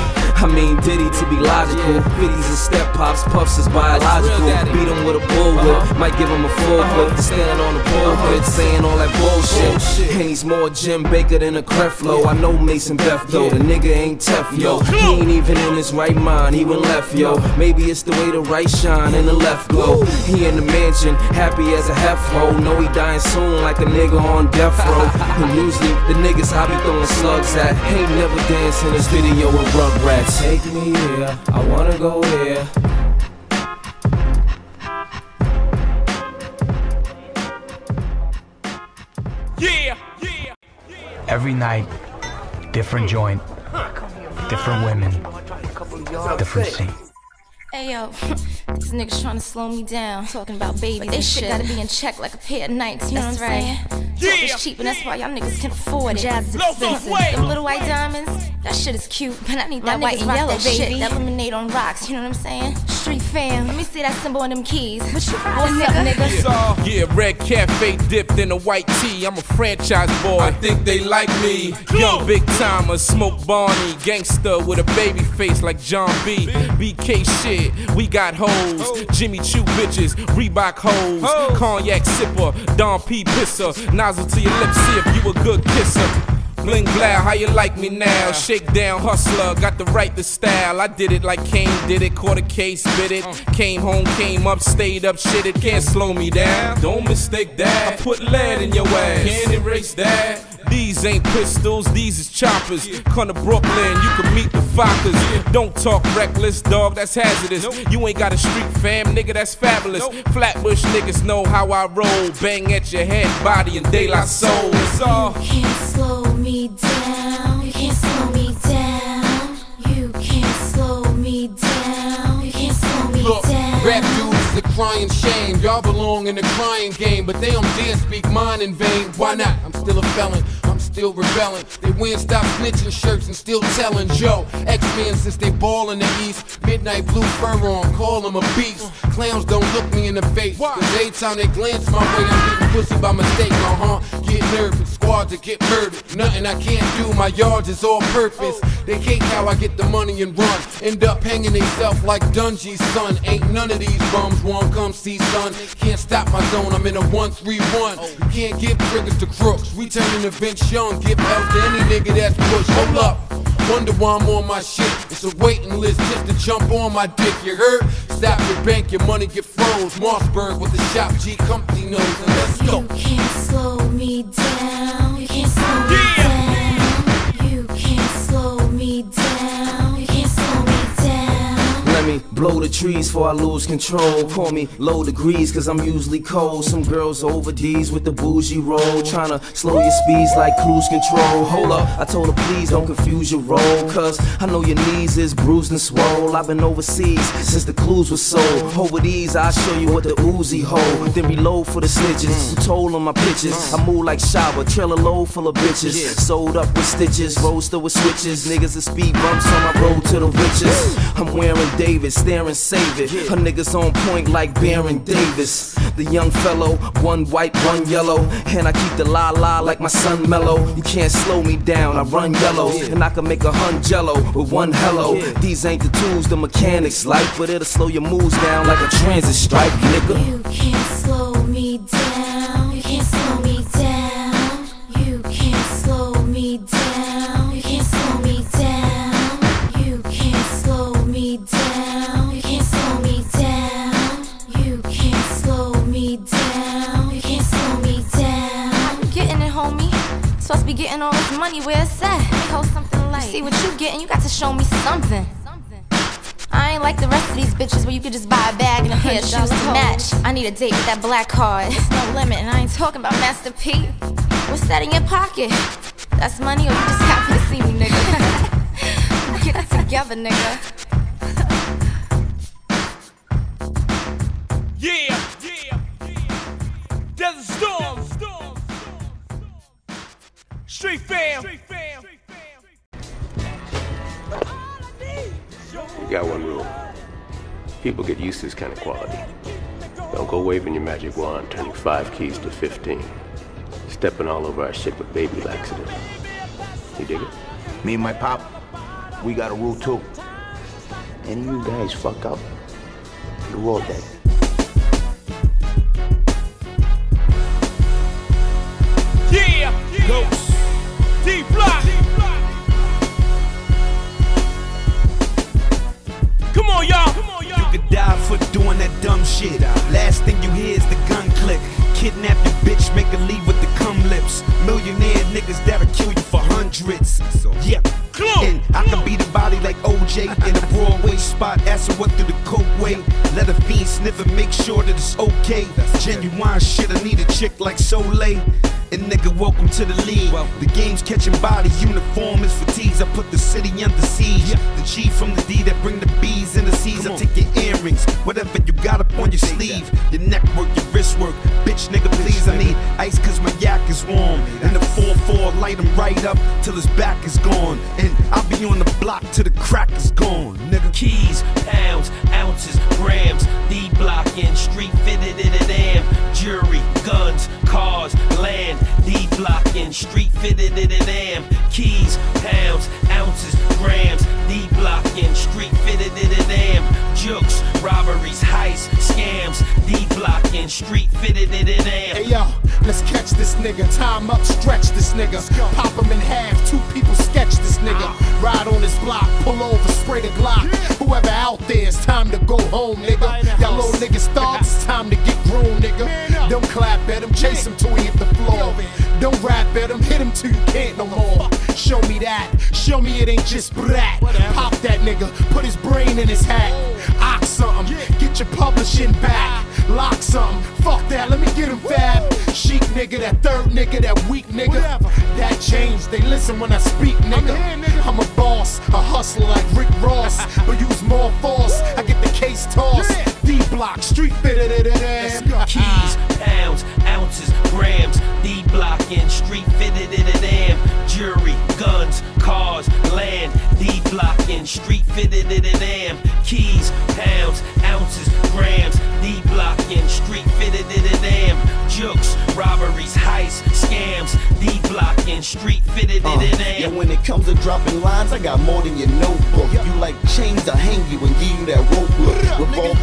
I mean, Diddy to be logical. 50s and step pops, puffs is biological. Beat him with a bullwhip, uh-huh. Might give him a full uh-huh. whip. Standing on the pulpit, uh-huh. saying all that bullshit. And he's more Jim Bakker than a Creflo. I know Mason Betha, the nigga ain't tough, yo. He ain't even in his right mind, he went left, yo. Maybe it's the way the right shine and the left glow. He in the mansion, happy as a half hoe. Know he dying soon like a nigga on death row. And usually the niggas I be throwing slugs at ain't never dance in this video with Rugrats. Take me here, I wanna go there. Yeah. Every night, different joint, different women, different scene. Hey yo, these niggas trying to slow me down. Talking about babies. But they shit gotta be in check like a pair of nights, you know what I'm saying? Yeah. Talk is cheap and that's why y'all niggas can afford it. Jazz is expensive. Them little white diamonds, that shit is cute. But I need that white and yellow that baby. Shit, that lemonade on rocks, you know what I'm saying? Street fam, let me see that symbol on them keys. What you What's up, nigga? Yeah, red cafe dipped in a white tee. I'm a franchise boy. I think they like me. Young big timer, smoke Barney, gangster with a baby face like Jon B. BK shit. We got hoes, Jimmy Choo bitches, Reebok hoes, cognac sipper, Don P pisser, nozzle to your lips, see if you a good kisser. Bling blah, how you like me now? Shake down hustler, got the right to style. I did it like Kane did it, caught a case, bit it. Uh. Came home, came up, stayed up, shit it can't slow me down. Don't mistake that. I put lead in your ass, can't erase that. These ain't pistols, these is choppers. Come to Brooklyn, you can meet the Fockers. Don't talk reckless, dog, that's hazardous. You ain't got a street fam, nigga, that's fabulous. Flatbush niggas know how I roll. Bang at your head, body, and daylight soul. It's all. You can't slow me down. You can't slow me down. Crying shame. Y'all belong in the crying game, but they don't dare speak mine in vain. Why not? I'm still a felon. I'm still rebelling. They win stop snitching shirts and still telling Joe. X-Men since they ball in the east. Midnight blue fur on, call them a beast. Clowns don't look me in the face. Cause every time they glance my way, I'm getting pussy by mistake. Uh huh. Get nervous, squads to get murdered. Nothing I can't do, my yards is all purpose. They hate how I get the money and run. End up hanging theyself like Dungy's son. Ain't none of these bums want come see son. Can't stop my zone, I'm in a 131. You can't give triggers to crooks. We turning the bench young, give help to any nigga that's push. Hold up. Wonder why I'm on my shit. It's a waiting list just to jump on my dick. You heard? Stop your bank, your money get froze. Mossberg with the shop G company knows. And let's go. You can't slow me down. Blow the trees before I lose control. Call me low degrees, cause I'm usually cold. Some girls over D's with the bougie roll. Tryna slow your speeds like cruise control. Hold up, I told her please don't confuse your role. Cause I know your knees is bruised and swole. I've been overseas since the clues were sold. Over these, I'll show you what the Uzi hold. Then reload for the snitches. Who told on my pitches? I move like shower, trailer load full of bitches. Sold up with stitches, roaster with switches. Niggas are speed bumps on my road to the riches. I'm wearing David, staring save it. Her niggas on point like Baron Davis. The young fellow, one white, one yellow. And I keep the la la like my son mellow. You can't slow me down, I run yellow. And I can make a hun jello with one hello. These ain't the tools the mechanics like, but it'll slow your moves down like a transit strike, nigga. You can't slow me down. Money. Where it's at? Let hold something light. See what you getting? You got to show me something. I ain't like the rest of these bitches where you could just buy a bag and a pair of shoes to match. I need a date with that black card. It's no limit, and I ain't talking about Master P. What's that in your pocket? That's money, or you just happy to see me, nigga? Get it together, nigga. yeah, Yeah, yeah, Desert Storm, Street Fam. We got one rule. People get used to this kind of quality. Don't go waving your magic wand, turning five keys to 15. Stepping all over our shit with baby laxative. You dig it? Me and my pop, we got a rule too. any of you guys fuck up, you all dead. And make sure that it's okay. Genuine shit, I need a chick like Soleil. And nigga, welcome to the league. Well, The game's catching bodies, uniform is fatigues. I put the city under siege. The G from the D that bring the B's and the C's. I take your earrings, whatever you got up on your sleeve. Your neck work, your wrist work. Bitch, nigga, please, I need ice cause my yak is warm. And the 4-4 light him right up till his back is gone. And I'll be on the block till the crack is gone. Nigga, Keys, pounds, ounces, grams, D blocking, street fitted in a damn. Jury, guns, cars, land, D blocking, street fitted in a damn. Keys, pounds, ounces, grams, D blocking, street fitted in a damn. Jukes, robberies, heists, scams, D blocking, street fitted in a damn. Hey yo, let's catch this nigga. Time up, stretch this nigga. Pop him in half, two people sketch this nigga. Ah. Ride on his block, pull over, spray the Glock. Whoever out there, it's time to go home, nigga. Y'all little niggas thugs, it's time to get grown, nigga. Don't clap at him, chase him till he hit the floor. Don't rap at him, hit him till you can't no more. Show me that, show me it ain't just brat. Pop that nigga, put his brain in his hat. Ox something, get your publishing back. Lock something, fuck that, let me get him fab. Chic nigga, that third nigga, that weak nigga. That changed, they listen when I speak, nigga. I'm a boss, a hustler like Rick Ross. But use more force, I get the case tossed. D block, street fitted it in. Keys, pounds, ounces, grams, D blocking, street fitted in a damn. Jury, guns, cars, land, D blocking, street fitted in a damn. Keys, pounds, ounces, grams, D blocking, street fitted in a damn. Jukes, robberies, heists, scams, D blocking, street fitted in uh, a Yeah, when it comes to dropping lines, I got more than your notebook. You like chains, I hang you and give you that rope look. Revolve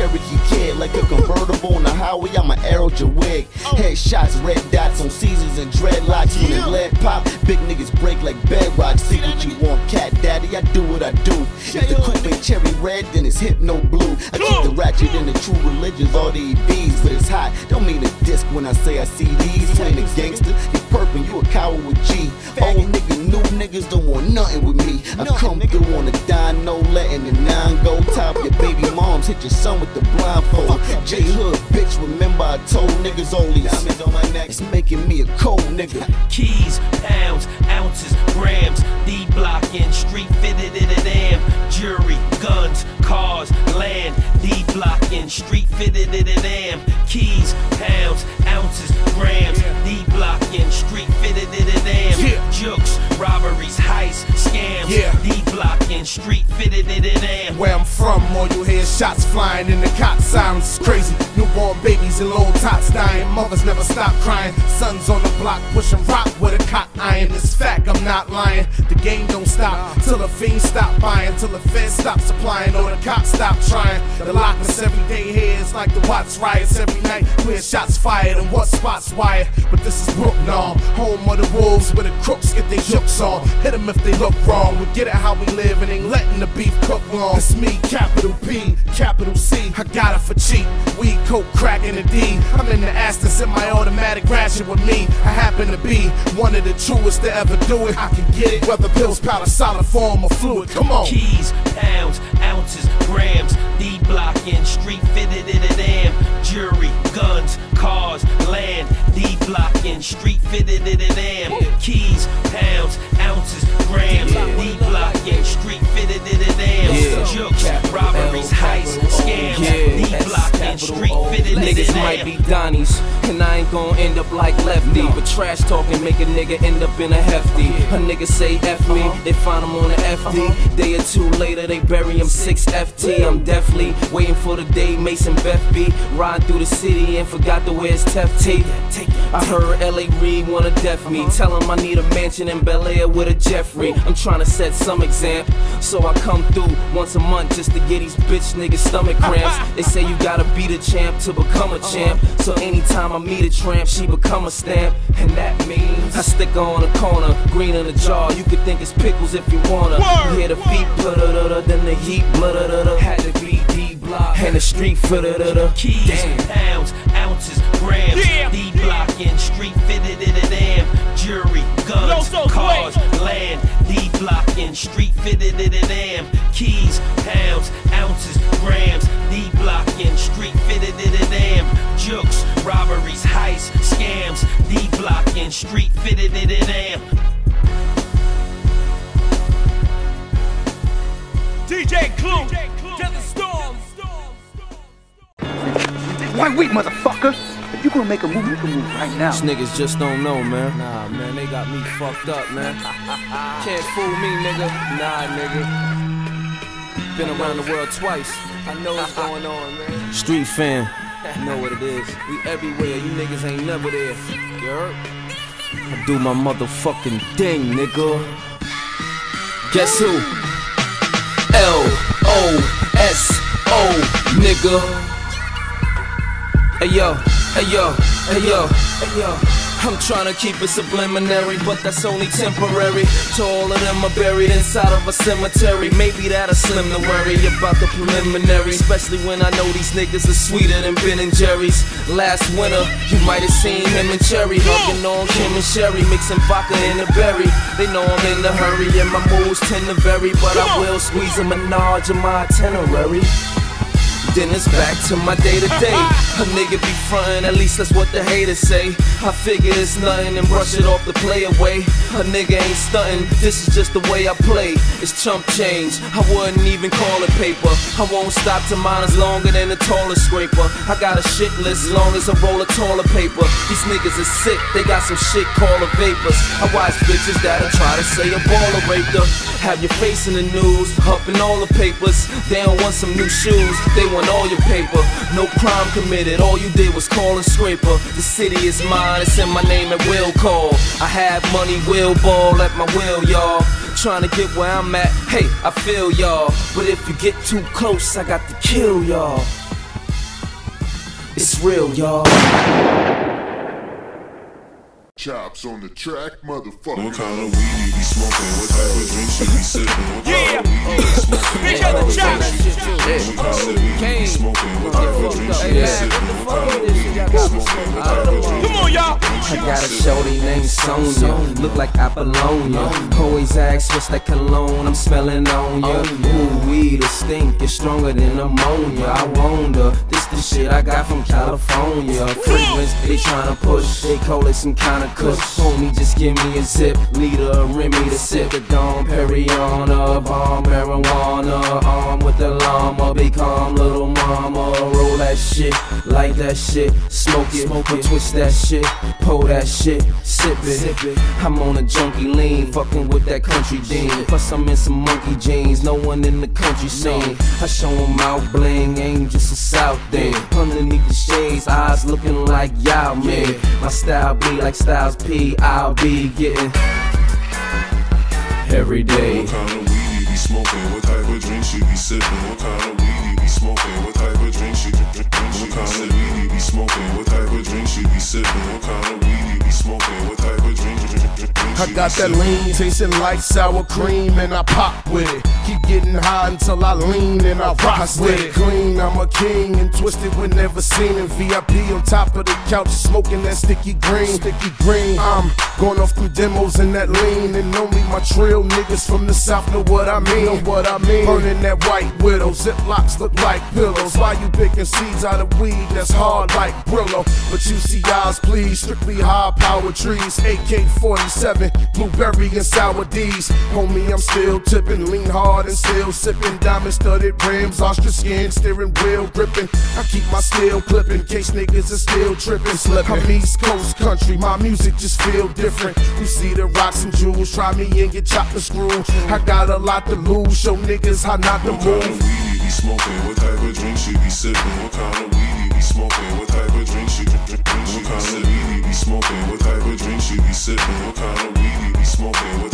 Cherokee Kid. Like a convertible on the highway, I'm an arrow wig. Headshots, red dots on Caesars and dreadlocks. When the lead pop, big niggas break like bedrock. See what you want, cat daddy, I do what I do. If the coupe ain't cherry red, then it's hypno blue. I keep the ratchet in the true religions, all the EVs, but it's hot. Don't mean a disc when I say I see these. Ain't a gangster, you perpin', you a coward with G. Old nigga, new niggas don't want nothing with me. I come through on the dime, no letting the nine go. Top your baby moms, hit your son with the blindfold. J Hood, bitch, remember I told niggas only diamonds on my neck. It's making me a cold nigga. Keys, pounds, ounces, grams, D blocking, street fitted in a damn. Jury, guns, cars, land, D blocking, street fitted in a damn. Keys, pounds, ounces, grams, D blocking, street fitted in a damn. Jukes, robberies, heists, scams, Yeah. D blocking, street fitted in a damn. Where I'm from, all you hear shots flying in the cot silence is crazy. Newborn babies and low tots dying, mothers never stop crying. Sons on the block pushing rock with a cot iron. It's fact, I'm not lying. The game don't stop till the fiends stop buying, till the feds stop supplying, or the cops stop trying. The lockness every day here is like the Watts riots every night. Clear shots fired and what spots wired. But this is Brooklyn, home of the wolves where the crooks get their jokes on. Hit 'em if they look wrong. We get it how we live and ain't letting the beef cook long. It's me, capital P, capital C. I got it for cheap. Weed, coke, crack, and a D. I'm in the Aston, semi-automatic ratchet with me. I happen to be one of the truest to ever it. I can get it, whether pills, powder, solid form, or fluid. Come on. Keys, pounds, ounces, grams, D blocking, street fitted in a damn. Jury, guns, cars, land, D blocking, street fitted in a damn. Keys, pounds, ounces, grams, D blocking, street fitted in a damn. Yeah. Jukes, robberies, heists, scams, D blocking, Street fitted Niggas might be Donnies, and I ain't gon' end up like Lefty. But trash talking make a nigga end up in a hefty. A nigga say F me, uh-huh. they find him on the FD. Uh-huh. Day or two later, they bury him 6 FT. I'm definitely waiting for the day Mason Beth be riding through the city and forgot to wear his Tef I heard LA Reid wanna def me. Uh-huh. Tell him I need a mansion in Bel Air with a Jeffrey. I'm trying to set some example. So I come through once a month just to get these bitch niggas stomach cramps. They say you gotta be the champ to become a uh-huh. champ. So anytime I meet a tramp, she become a stamp. And that means I stick her on the corner, green in the jar. You could think it's pickles if you wanna. You hear the feet, then the heat, blood Had to be D block and the street for da. Keys, pounds, ounces, grams. D block and street fitted in an am. Jury, guns, cars, land. D block and street fitted in an am. Keys, pounds, ounces, grams. D block and street fitted in an am. Jokes, robberies, heists, scams. D block and street fitted in an am. DJ Clue, to the storm. Why wait, motherfucker? If you gonna make a move, you can move right now. These niggas just don't know, man. Nah, man, they got me fucked up, man. Can't fool me, nigga. Nah, nigga. Been around the world twice. I know what's going on, man. Street fan, you know what it is. We everywhere. You niggas ain't never there. You heard? I do my motherfucking thing, nigga. Guess who? L O S O, nigga. Hey yo, hey yo, hey yo, hey yo. I'm trying to keep it subliminary, but that's only temporary. To all of them are buried inside of a cemetery. Maybe that'll slim the worry about the preliminary. Especially when I know these niggas are sweeter than Ben and Jerry's. Last winter, you might have seen him and Cherry hugging on Kim and Sherry, mixing vodka in a berry. They know I'm in a hurry and my moves tend to vary, but I will squeeze a menage in my itinerary. Then it's back to my day to day. A nigga be frontin', at least that's what the haters say. I figure it's nothing and brush it off the play away. A nigga ain't stuntin', this is just the way I play. It's chump change, I wouldn't even call it paper. I won't stop till mine is longer than the tallest scraper. I got a shit list long as a roll of toilet paper. These niggas are sick, they got some shit called a vapors. I watch bitches that'll try to say a baller raped her. Have your face in the news, up in all the papers. They don't want some new shoes, they want all your paper. No crime committed, all you did was call and scraper. The city is mine, it's in my name at will call. I have money, will ball at my will, y'all. Trying to get where I'm at, hey, I feel y'all. But if you get too close, I got to kill y'all. It's real, y'all. Chops on the track, motherfucker. What kind of weed you be smoking? What type of drink you be sipping? What Yeah. kind of weed you be smoking? Big What other type of chops. drink you be sipping? What kind of weed you be smoking? What type of drink you be sipping? What kind of weed you be smoking? What type of drink Come on, y'all. I got a shorty named Sonia, look like Apollonia. Always ask what's that cologne I'm smelling on ya. Ooh, weed, the stink is stronger than ammonia. I wonder, this the shit I got from California. Fragrance they tryna push, they call it some kind of kush. Homie, just give me a zip, leader, a Remy to sip. The Dom Perignon, a bomb marijuana. Arm with the llama, be calm, little mama. Roll that shit, light that shit, smoke it, smoke it, twist that shit, pull that shit, sip it. Sip it. I'm on a junkie lean, fucking with that country dean. Plus I'm in some monkey jeans, no one in the country scene. I show 'em out bling, ain't just a south thing. Underneath the shades, eyes looking like Yao Ming. My style be like Styles P, I'll be getting every day. What kind of weed you be smoking? What type of drinks you be sipping? What kind of weed you be smoking? What type of drinks you drink? drink- drink- What kind of weed you be smoking? What type of drinks you be sipping? What kind of weed you be smoking? What I got that lean, tasting like sour cream, and I pop with it. Keep getting high until I lean and I rock with it. Clean, I'm a king and twisted with never seen in VIP on top of the couch, smoking that sticky green. Sticky green. I'm going off through demos in that lean, and only my trail niggas from the south know what I mean. Know what I mean. Burning that white widow, ziplocs look like pillows. Why you picking seeds out of weed that's hard like Brillo? But you see eyes, please, strictly high power trees, AK 40 97, blueberry and sour D's. Homie, I'm still tipping, lean hard and still sipping. Diamond studded rims, ostrich skin, steering wheel gripping. I keep my steel clipping, case niggas are still tripping. Slipping. I'm East Coast country, my music just feel different. You see the rocks and jewels, try me and get chopped and screwed. I got a lot to lose, show niggas how not to move. Smoking, what type of drink she be sipping? What kind of weed he be smoking? What type of drink she, drink, drink, drink she be sipping? Be smoking? What type of drink she be sipping? What kind of weed he be smoking? What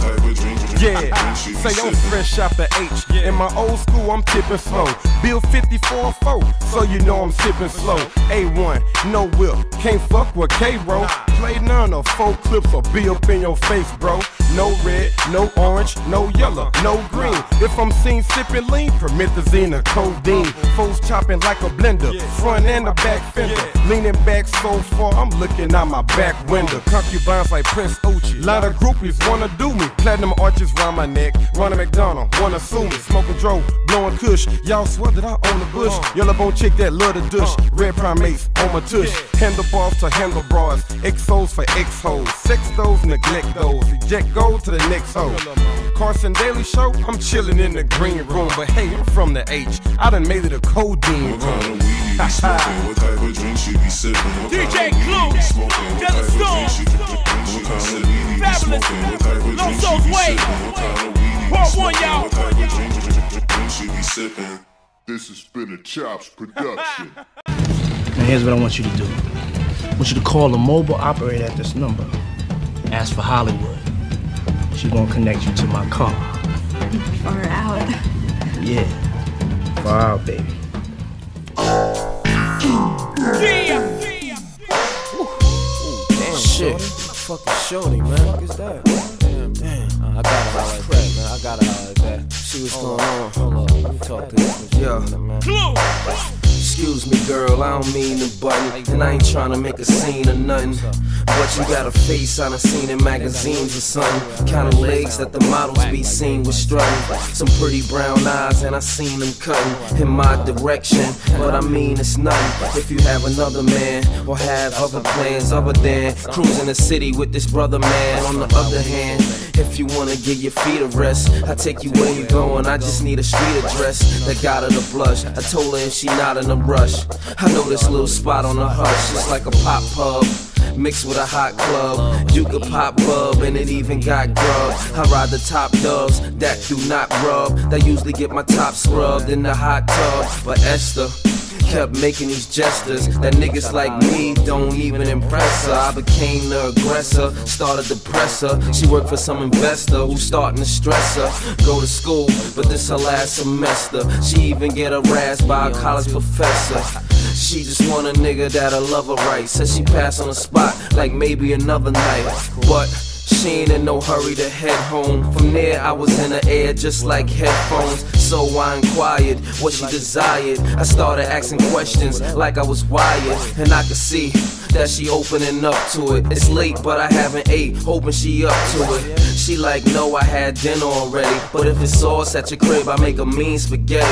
Yeah, say I'm fresh out the H. In my old school, I'm tipping slow. Bill 54 4, so you know I'm sipping slow. A1, no whip, can't fuck with K Roll. Play none of four clips or be up in your face, bro. No red, no orange, no yellow, no green. If I'm seen sipping lean, promethazine or codeine. Foes chopping like a blender, front and the back fender. Leaning back so far, I'm looking out my back window. Concubines like Prince Ochi. Lot of groupies wanna do me. Platinum arches round my neck. Ronald McDonald wanna sue me. Smoking dro, blowing kush. Y'all swear that I own the bush. Uh-huh. Yellow bone chick that love the dush. Uh-huh. Red primates on my tush. Handlebars to handlebars. XOs for X-hoes. Sex those, neglect those. Eject gold to the next hoe. Uh-huh. Carson Daly Show, I'm chilling in the green room. But hey, I'm from the H. I done made it a codeine room. be smoking? What type of drink she be sipping? DJ kind of weed Clue, he be smoking? What type of drink Storm, she drink? drink what kind of weed he be Fabolous. What type of drink she Loso's be Way. sipping? What kind of weed he be Part one, y'all. This has been a Chops production. Now here's what I want you to do. I want you to call the mobile operator at this number. Ask for Hollywood. She gonna connect you to my car. Far out. Yeah. Far out, baby. Damn, shit. Fucking shorty, man. Fuck is that? Damn, damn. I gotta holler at that, man. I gotta holler at that. See what's going on. Hold up. Let me talk to this bitch. Yeah. man. Excuse me, girl, I don't mean to button. And I ain't trying to make a scene or nothing. But you got a face I done seen in magazines or something. Kind of legs that the models be seen with strutting. Some pretty brown eyes, and I seen them cutting in my direction. But I mean, it's nothing. If you have another man or have other plans other than cruising the city with this brother man. On the other hand, if you wanna give your feet a rest, I take you where you going. I just need a street address that got her to blush. I told her if she not in a rush, I know this little spot on the hush, just like a pop pub. Mixed with a hot club, you could pop bub and it even got grub. I ride the top dubs that do not rub, that usually get my top scrubbed in the hot tub. But Esther, kept making these gestures that niggas like me don't even impress her. I became the aggressor, started to press her. She worked for some investor who's starting to stress her. Go to school, but this her last semester. She even get harassed by a college professor. She just want a nigga that'll love her right. Said she pass on the spot like maybe another night. But ain't in no hurry to head home. From there, I was in the air just like headphones. So I inquired what she desired. I started asking questions like I was wired. And I could see that she opening up to it. It's late, but I haven't ate. Hoping she up to it. She like, no, I had dinner already. But if it's sauce at your crib, I make a mean spaghetti.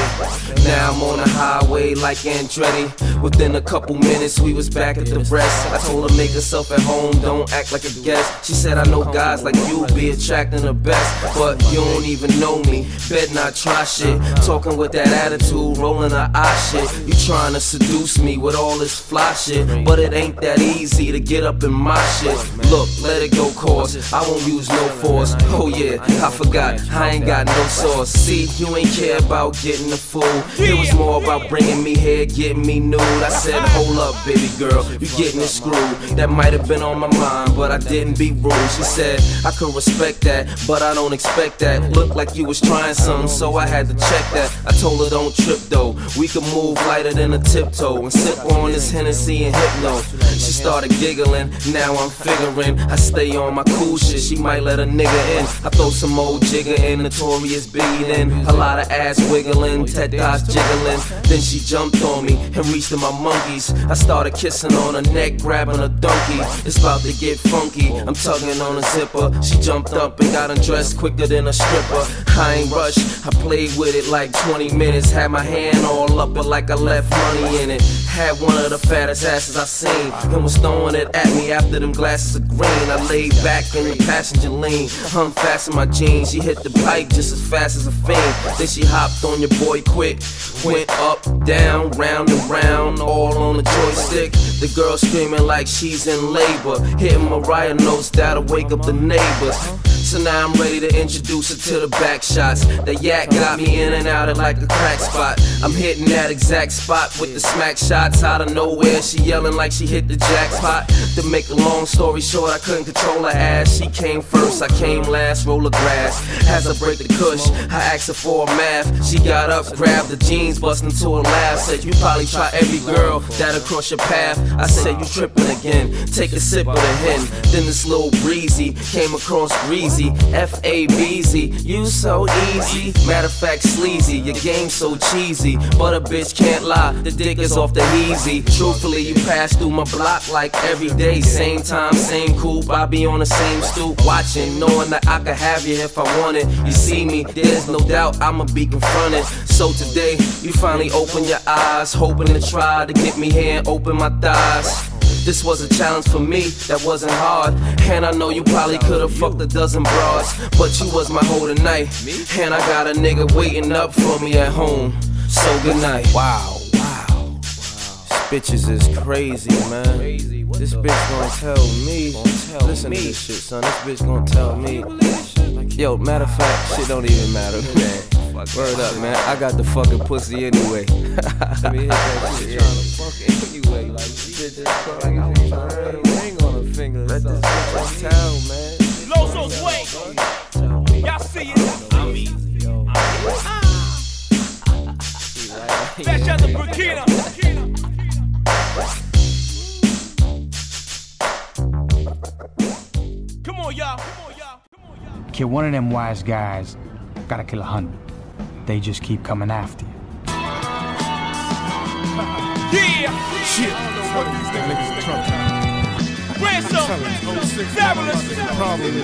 Now I'm on the highway like Andretti. Within a couple minutes, we was back at the rest. I told her make herself at home, don't act like a guest. She said I know guys like you be attracting the best, but you don't even know me. Bet not try shit. Talking with that attitude, rolling her eye shit. You trying to seduce me with all this fly shit, but it ain't that easy to get up in my shit. Look, let it go, cause I won't use no force. Oh yeah, I forgot, I ain't got no sauce. See, you ain't care about getting the food. It was more about bringing me here, getting me nude. I said, hold up, baby girl, you getting it screwed. That might have been on my mind, but I didn't be rude. She said, I could respect that, but I don't expect that. Looked like you was trying something, so I had to check that. I told her don't trip though. We can move lighter than a tiptoe and sip on this Hennessy and hypno. She started giggling, now I'm figuring I stay on my cool shit. She might let a nigga in. I throw some old jigger in, notorious biggie in. A lot of ass wiggling, Ted thighs jiggling. Then she jumped on me and reached in my monkeys. I started kissing on her neck, grabbing a donkey. It's about to get funky. I'm tugging on a zipper. She jumped up and got undressed quicker than a stripper. I ain't rush. I played with it like 20 minutes. Had my hand all up it like I left money in it. Had one of the fattest asses I seen. And was throwing it at me after them glasses of green. I laid back in the passenger lane, hung fast in my jeans. She hit the pipe just as fast as a fiend. Then she hopped on your boy quick, went up, down, round and round, all on the joystick. The girl screaming like she's in labor, hitting Mariah notes that'll wake up the neighbors. So now I'm ready to introduce her to the back shots. The yak got me in and out of like a crack spot. I'm hitting that exact spot with the smack shots out of nowhere. She yelling like she hit the jackpot. To make a long story short, I couldn't control her ass. She came first, I came last. Roll of grass. As I break the cush, I asked her for a math. She got up, grabbed the jeans, bust into a laugh. Said, You probably try every girl that'll cross your path. I said, You tripping again. Take a sip of the hen. Then this little breezy came across greasy. F A B Z. You so easy. Matter of fact, sleazy. Your game so cheesy. But a bitch can't lie. The dick is off the easy. Truthfully, you pass through my block like every day. Same time, same coupe. I be on the same stoop watching, knowing that I could have you if I wanted. You see me, there's no doubt I'ma be confronted. So today, you finally open your eyes, hoping to try to get me here and open my thighs. This was a challenge for me that wasn't hard. And I know you probably could've fucked a dozen broads. But you was my whole tonight. And I got a nigga waiting up for me at home. So good night. Wow, wow. This bitches is crazy, man. This bitch gonna tell me. Gonna tell Listen to this shit, son. This bitch gonna tell me. Yo, matter of fact, shit don't even matter, man. Word up, man. I got the fucking pussy anyway. Let me hit that shit. Trying to fuck anyway. Like, shit just crazy. Ring on her finger. Let this bitch tell, man. Loso's way. Y'all see it? I'm easy. Bash out the Burkina. Come on, y'all. Come on, y'all. Kill one of them wise guys, gotta kill a hundred. They just keep coming after you. Yeah. Shit. Fuck these niggas in Trump. Ransom. Fabolous.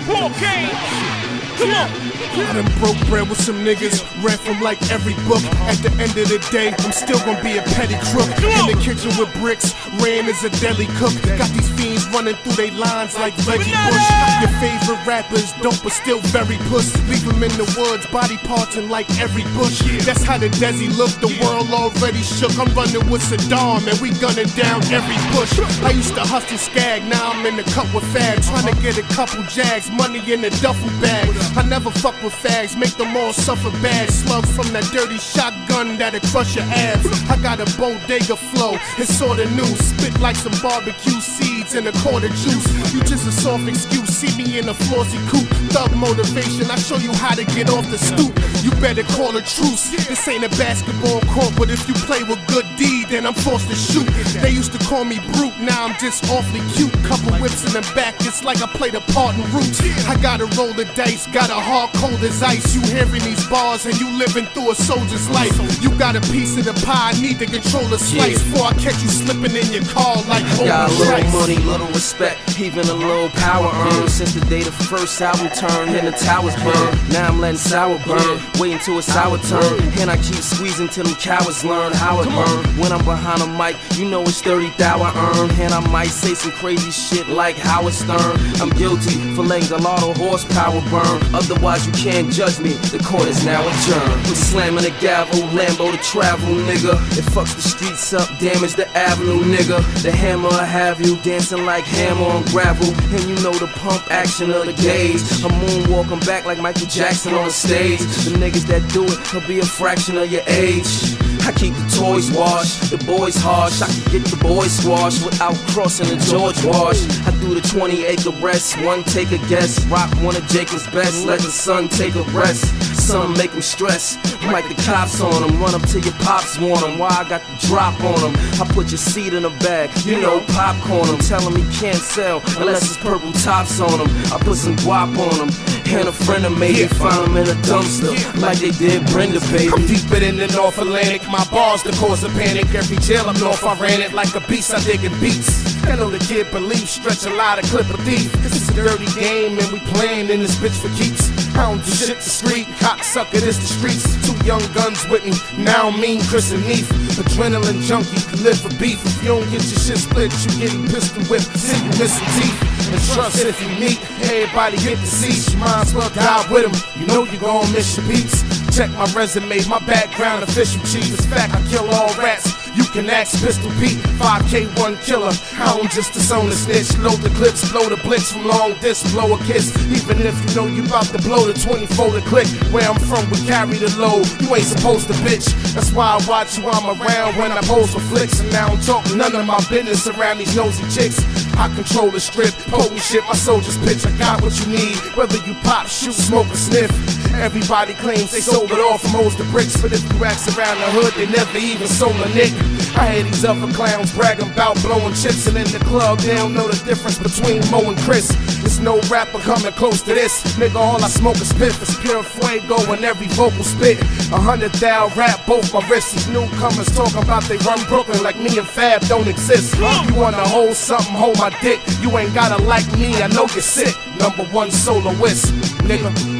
Paul Cain. I done broke bread with some niggas, read from like every book. At the end of the day, I'm still gonna be a petty crook. In the kitchen with bricks, ran as a deli cook. Got these fiends running through they lines like Reggie Bush. Your favorite rappers, dope but still very puss. Leave them in the woods, body parting like every bush. That's how the Desi look, the world already shook. I'm running with Saddam and we gunning down every bush. I used to hustle skag, now I'm in the cut with fag. Trying to get a couple jags, money in a duffel bag. I never fuck with fags, make them all suffer bad. Slugs from that dirty shotgun that'll crush your abs. I got a bodega flow, it's sorta new. Spit like some barbecue seeds in a quarter juice. You just a soft excuse, see me in a flossy coupe. Thug motivation, I show you how to get off the stoop. You better call a truce. This ain't a basketball court, but if you play with good deed, then I'm forced to shoot. They used to call me brute, now I'm just awfully cute. Couple whips in the back, it's like I played a part in roots. I gotta roll the dice, got a heart cold as ice. You hearing these bars and you living through a soldier's life. You got a piece of the pie, need to control a slice before I catch you slipping in your car like Got a little strikes. money, little respect, even a little power earned Since the day the first album turned and the towers burned. Now I'm letting sour burn, waiting till it's sour turn. And I keep squeezing till them cowards learn how it burn. When I'm behind a mic, you know it's 30 thou I earn. And I might say some crazy shit like Howard Stern. I'm guilty for letting a lot of horsepower burn. Otherwise, you can't judge me. The court is now adjourned. I'm slamming the gavel, Lambo to travel, nigga. It fucks the streets up, damage the avenue, nigga. The hammer will have you dancing like hammer on gravel. And you know the pump action of the gauge. I'm moonwalking back like Michael Jackson on stage. The niggas that do it will be a fraction of your age. I keep the toys washed, the boys harsh. I can get the boys squashed without crossing the George Wash. I do the 20 acre rest, one take a guess. Rock one of Jacob's best, let the sun take a rest. Some make him stress, like the cops on him. Run up to your pops, want him. Why I got the drop on him? I put your seed in a bag, you know, popcorn him. Tell him he can't sell unless it's purple tops on him. I put some guap on him. And a friend of made me found him in a dumpster, like they did Brenda, baby. I'm deeper in the North Atlantic. My bars the cause of panic. Every jail I'm north, I ran it like a beast. I dig in beats. Know the kid believe, stretch a lot of clip of thief. Cause it's a dirty game and we playing in this bitch for keeps. I don't do shit to street, cocksucker, this the streets. Two young guns with me, now mean Chris and Neef. Adrenaline junkie, live for beef. If you don't get your shit split, you getting pistol whipped. See you missing teeth. And trust if you meet, everybody get the seats. You might as well die with him. You know you gon' miss your beats. Check my resume, my background, official chief. It's fact, I kill all rats. You can ask Pistol Pete, 5K1 killer. I don't just disown the snitch. Load the clips, blow the blitz from long disc, blow a kiss. Even if you know you about to blow the 24 to click. Where I'm from, we carry the load. You ain't supposed to bitch. That's why I watch you, I'm around when I pose for flicks. And now I'm talking none of my business around these nosy chicks. I control the strip, potent shit, my soldiers pitch. I got what you need, whether you pop, shoot, smoke, or sniff. Everybody claims they sold it all from hoes to bricks, but if you ask around the hood, they never even sold a nick. I hear these other clowns bragging about blowing chips, and in the club they don't know the difference between Mo and Chris. There's no rapper coming close to this. Nigga, all I smoke is piff. It's pure fuego and every vocal spit. A hundred thou rap, both my wrists. These newcomers talking about they run Brooklyn like me and Fab don't exist. You wanna hold something, hold my dick. You ain't gotta like me, I know you're sick. Number one soloist, nigga.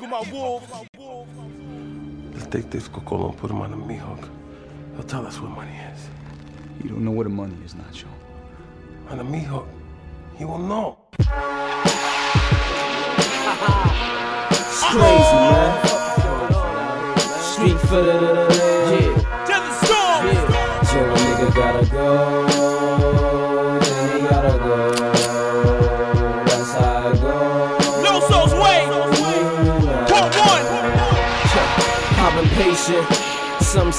Y'all fuck with my wolves. Let's take this Cocola and put him on the me hook. He'll tell us what money is. You don't know what the money is, Nacho. On the me hook, he will know. It's crazy, man. Street footed, yeah.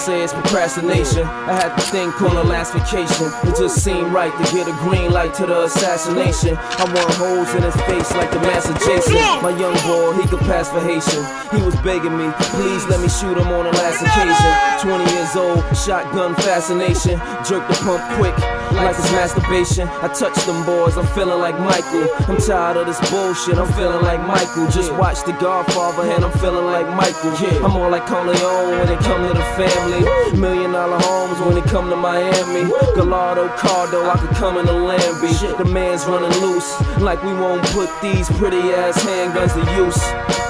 Say it's procrastination. I had to think on the last vacation. It just seemed right to get a green light to the assassination. I want holes in his face like the master Jason. My young boy, he could pass for Haitian. He was begging me, please let me shoot him on the last occasion. 20 years old, shotgun fascination. Jerk the pump quick, like it's masturbation. I touch them boys, I'm feeling like Michael. I'm tired of this bullshit, I'm feeling like Michael. Just watch The Godfather and I'm feeling like Michael. I'm more like Corleone when it come to the family. Million dollar homes when it come to Miami. Gallardo, Cardo, I could come in a Lamby. The man's running loose, like we won't put these pretty ass handguns to use.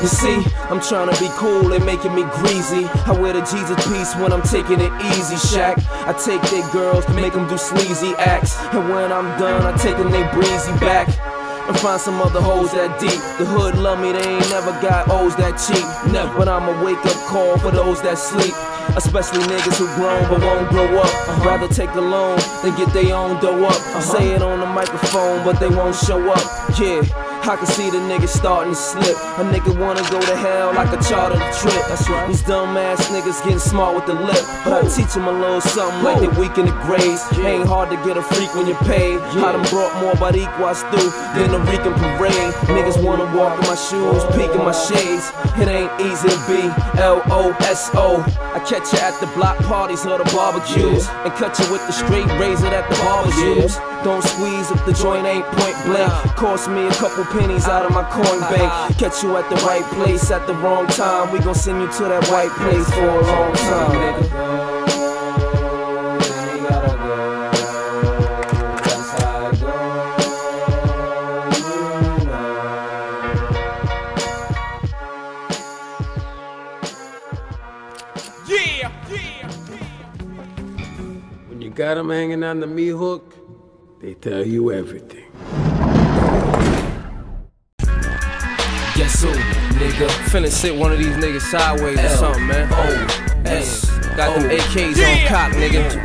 You see, I'm trying to be cool, they making me greasy. I wear the Jesus piece when I'm taking it easy, Shaq. I take their girls, to make them do sleazy acts. And when I'm done, I take them they breezy back. And find some other hoes that deep. The hood love me, they ain't never got O's that cheap. Never. But I'm a wake up call for those that sleep. Especially niggas who grown but won't grow up. Rather take a loan than get their own dough up. Say it on the microphone, but they won't show up. Yeah. I can see the niggas starting to slip. A nigga wanna go to hell like a chartered trip. That's right. These dumb ass niggas getting smart with the lip. But I teach them a little something like they weak in the grades. Ain't hard to get a freak when you're paid. I done brought more Boricuas through than the Rican parade. Niggas wanna walk in my shoes, peek in my shades. It ain't easy to be L O S O. I catch you at the block parties or the barbecues. And cut you with the straight razor that the barbers use. Don't squeeze if the joint ain't point blank. Cost me a couple pennies out of my coin bank. Catch you at the right place at the wrong time. We gon' send you to that right place for a long time, nigga. Got him hanging on the me hook, they tell you everything. Guess who, nigga? Finna sit one of these niggas sideways or something, man. Oh, S. Got them AKs on cock, nigga.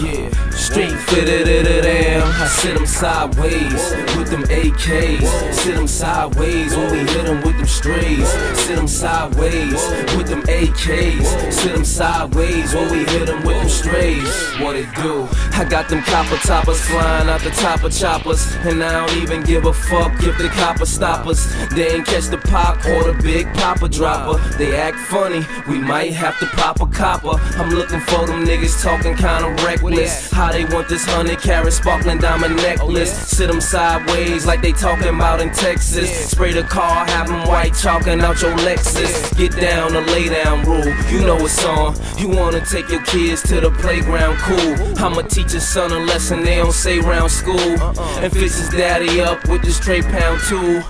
Yeah, street fitted it damn. I sit them sideways with them AKs. Sit them sideways when we hit them with them strays. Sit them sideways with them AKs. Sit them sideways when we hit them with them strays. What it do? I got them copper toppers flying out the top of choppers. And I don't even give a fuck if the copper stoppers. They ain't catch the pop or the big popper dropper. They act funny, we might have to pop a copper. I'm looking for them niggas talking kinda reckless. How they want this hundred carat sparkling diamond necklace. Oh, Sit them sideways like they talking about in Texas. Spray the car, have them white chalking out your Lexus. Get down or lay down rule, you know it's on. You wanna take your kids to the playground, cool. I'ma teach your son a lesson they don't say round school. Uh-uh. And fix his daddy up with this straight pound tool.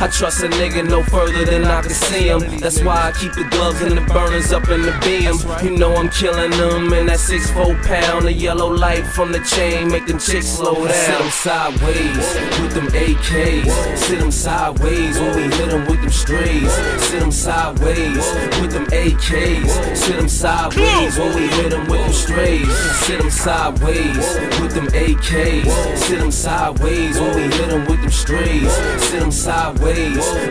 I trust a nigga no further than I can see him. That's why I keep the gloves and the burners up in the beam. You know I'm killing them in that six four pound. The yellow light from the chain make them chicks slow down. Sit them sideways with them AKs. Sit them sideways when we hit them with them strays. Sit them sideways with them AKs. Sit them sideways when we hit them with them strays. Sit them sideways with them AKs. Sit them sideways when we hit them with them strays. Sit them sideways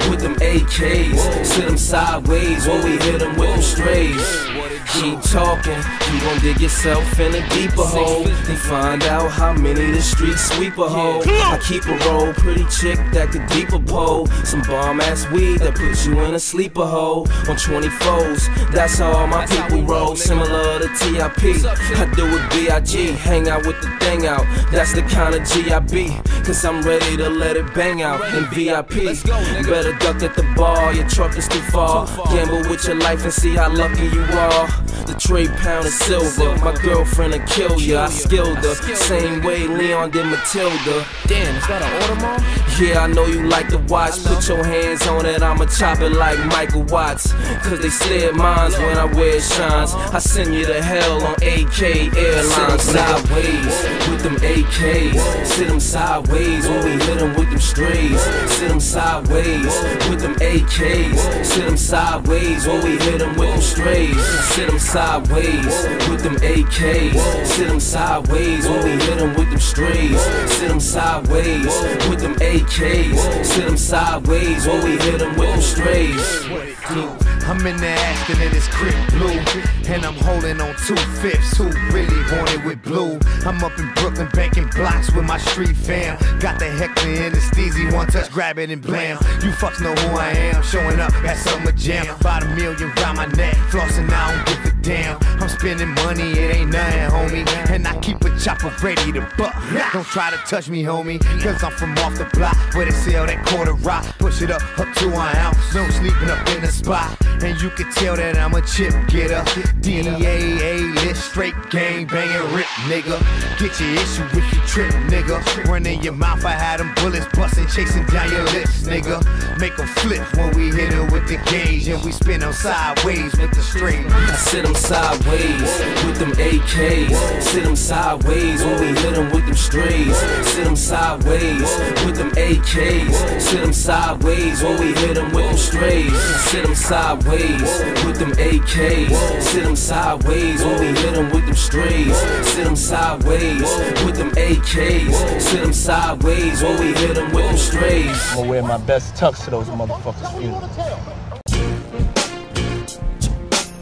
with them AKs. Sit them sideways when we hit them with them strays. Keep talking, you gon' dig yourself in a deeper hole. They find out how many the streets sweep a hole. I keep a roll, pretty chick that could deeper pole. Some bomb ass weed that puts you in a sleeper hole. On 24s, that's how all my people roll. Similar to TIP, I do it B.I.G. Hang out with the thing out, that's the kind of G I be. Cause I'm ready to let it bang out in VIP. Better duck at the bar, your truck is too far. Gamble with your life and see how lucky you are. The trade pound of silver, my girlfriend will kill ya. I skilled her, same way Leon did Matilda. Damn, is that an Audemars? Yeah, I know you like the watch. Put your hands on it, I'ma chop it like Michael Watts. Cause they at mines when I wear shines. I send you to hell on AK Airlines. Sideways with them AKs. Sit them sideways when we hit them with them strays. Sit them sideways with them AKs. Sit them sideways when we hit them with them strays. Sit them sideways with them AKs. Sit them sideways when we hit them with them strays. Sit them sideways with them AKs. Sit them sideways when we hit them with them strays. I'm in the Aston in this crib blue, and I'm holding on two fifths. Who really want it with blue? I'm up in Brooklyn banking blocks with my street fam. Got the the steezy, one touch, grab it and blam. You fucks know who I am, showing up at summer jam. About a million round my neck, flossing, I don't give a damn. I'm spending money, it ain't nothing, homie. And I keep a chopper ready to buck. Don't try to touch me, homie, cause I'm from off the block where they sell that quarter rock. Push it up, up to an ounce, no sleeping up in the spot. And you can tell that I'm a chip getter. DEA, A-list, straight gang banging rip, nigga. Get your issue if you trip, nigga. Run in your mouth, I had them bullets busting, chasing down your lips, nigga. Make Make 'em flip when we hit it with the gauge. And we spin spin 'em sideways with the string. I sit them sideways with them AKs. Sit them sideways when we hit them with them strays. Sit them sideways with them AKs. Sit them sideways when we hit them with them strays. Sit them sideways with them AKs. Sit them sideways when we hit them with them strays. Sit them sideways with them AKs. Sit them sideways when we hit them with them strays. I'm gonna wear my best tux to those motherfuckers' funeral.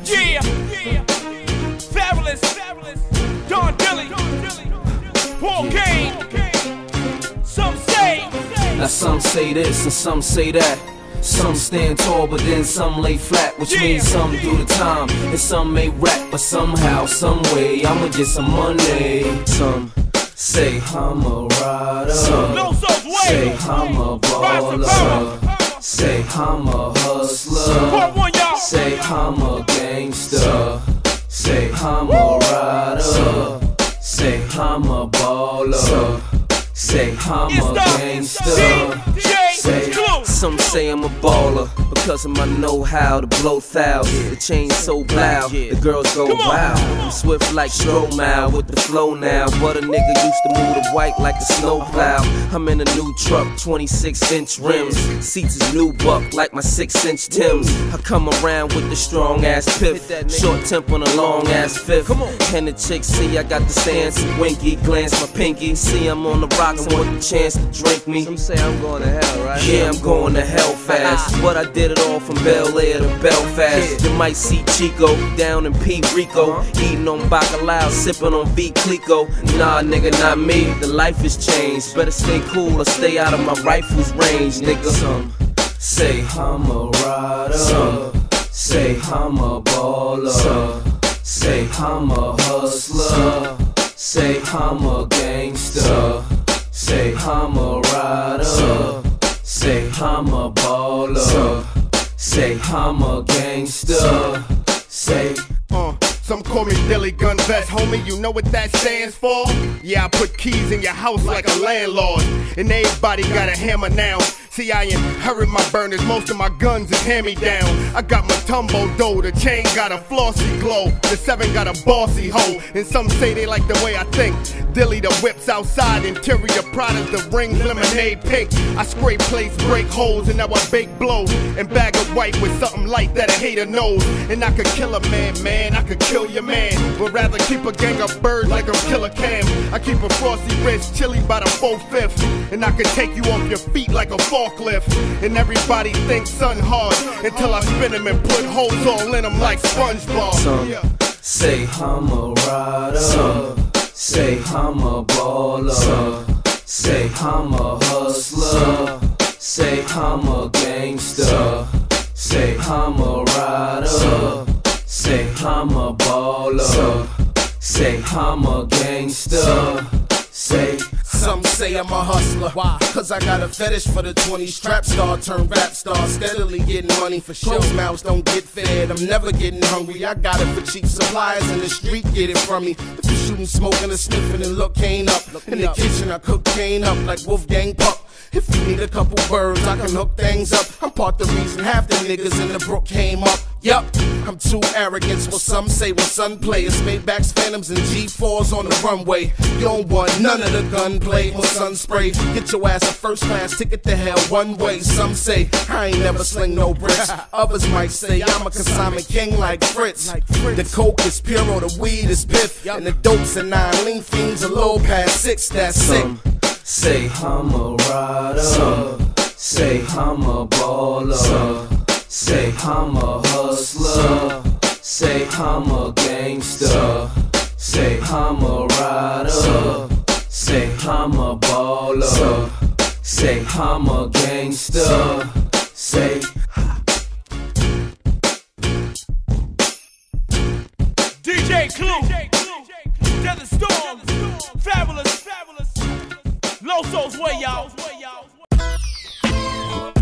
Yeah, yeah. Fabolous, Don Dilly, Paul Cain. Some say, Now some say this and some say that. Some stand tall, but then some lay flat, which means some do the time and some may rap, but somehow, some way, I'ma get some money. Some say I'm a rider. Some say I'm a baller. Say I'm a hustler. Say I'm a gangster. Say I'm a rider. Say I'm a baller. Say I'm a gangster. Say, some say I'm a baller because of my know-how to blow thousands. The chain so loud, the girls go wild. I'm swift like Stromile with the flow now. But a nigga used to move the white like a snowplow. I'm in a new truck, 26 inch rims. Seats is new buck like my 6 inch Tims. I come around with the strong ass piff. Short temper on a long ass fifth. And the chicks see I got the stance. Winky glance my pinky. See I'm on the rocks and want the chance to drink me. Some say I'm going to hell, right? Yeah, I'm going to hell fast. Ah. But I did it all from Bel Air to Belfast. You might see Chico down in P. Rico. Uh-huh. Eating on bacalao, sipping on V. Clico. Nah, nigga, not me. The life has changed. Better stay cool or stay out of my rifle's range, nigga. Some say I'm a rider. Some say I'm a baller. Some say I'm a hustler. Say I'm a gangster. Say I'm a rider. Say I'm a baller. Say I'm a gangster. Say Uh, some call me Dilly Gun Vest, homie. You know what that stands for? Yeah, I put keys in your house like a landlord, and everybody got a hammer now. See, I inherit my burners, most of my guns is hand me down. I got my tumbo dough, the chain got a flossy glow, the seven got a bossy hoe, and some say they like the way I think. Dilly the whips outside, interior product, the rings, lemonade pink. I scrape plates, break holes, and now I bake blow, and bag of white with something light that a hater knows. And I could kill a man, man, I could kill your man, but rather keep a gang of birds like I'm Killer Cam. I keep a frosty wrist, chilly by the four fifth, and I could take you off your feet like a forklift. And everybody thinks son hard until I spin him and put holes all in him like SpongeBob. Some Yeah. say I'm a rider. Some Say I'm a baller. Some Say I'm a hustler. Some Say I'm a gangster. Some Say I'm a rider. Say I'm a baller. Say I'm a gangster. Say Some say I'm a hustler. Why? Cause I got a fetish for the 20s. Trap star turn rap star. Steadily getting money for show. Closed mouths don't get fed. I'm never getting hungry. I got it for cheap suppliers in the street. Get it from me. If you shooting, smoking, or sniffing, and look cane up. In the kitchen, I cook cane up like Wolfgang Puck. If you need a couple birds, I can hook things up. I'm part the reason half the niggas in the brook came up. Yup, I'm too arrogant. What some say when sun players Maybachs, Phantoms, and G4s on the runway. You don't want none of the gunplay or sun spray. Get your ass a first class ticket to hell one way. Some say I ain't never sling no bricks. Others might say I'm a consignment king like Fritz. The coke is pure, or the weed is piff, and the dopes and nine lean fiends a low past six. That's sick. Some say I'm a rider. Some Say I'm a baller. Some Say I'm a hustler. Some Say I'm a gangster. Say I'm a rider. Say I'm a baller. Say I'm a gangster. Say DJ Clue, Desert Storm, Fabolous, Fabolous, Loso's way, y'all.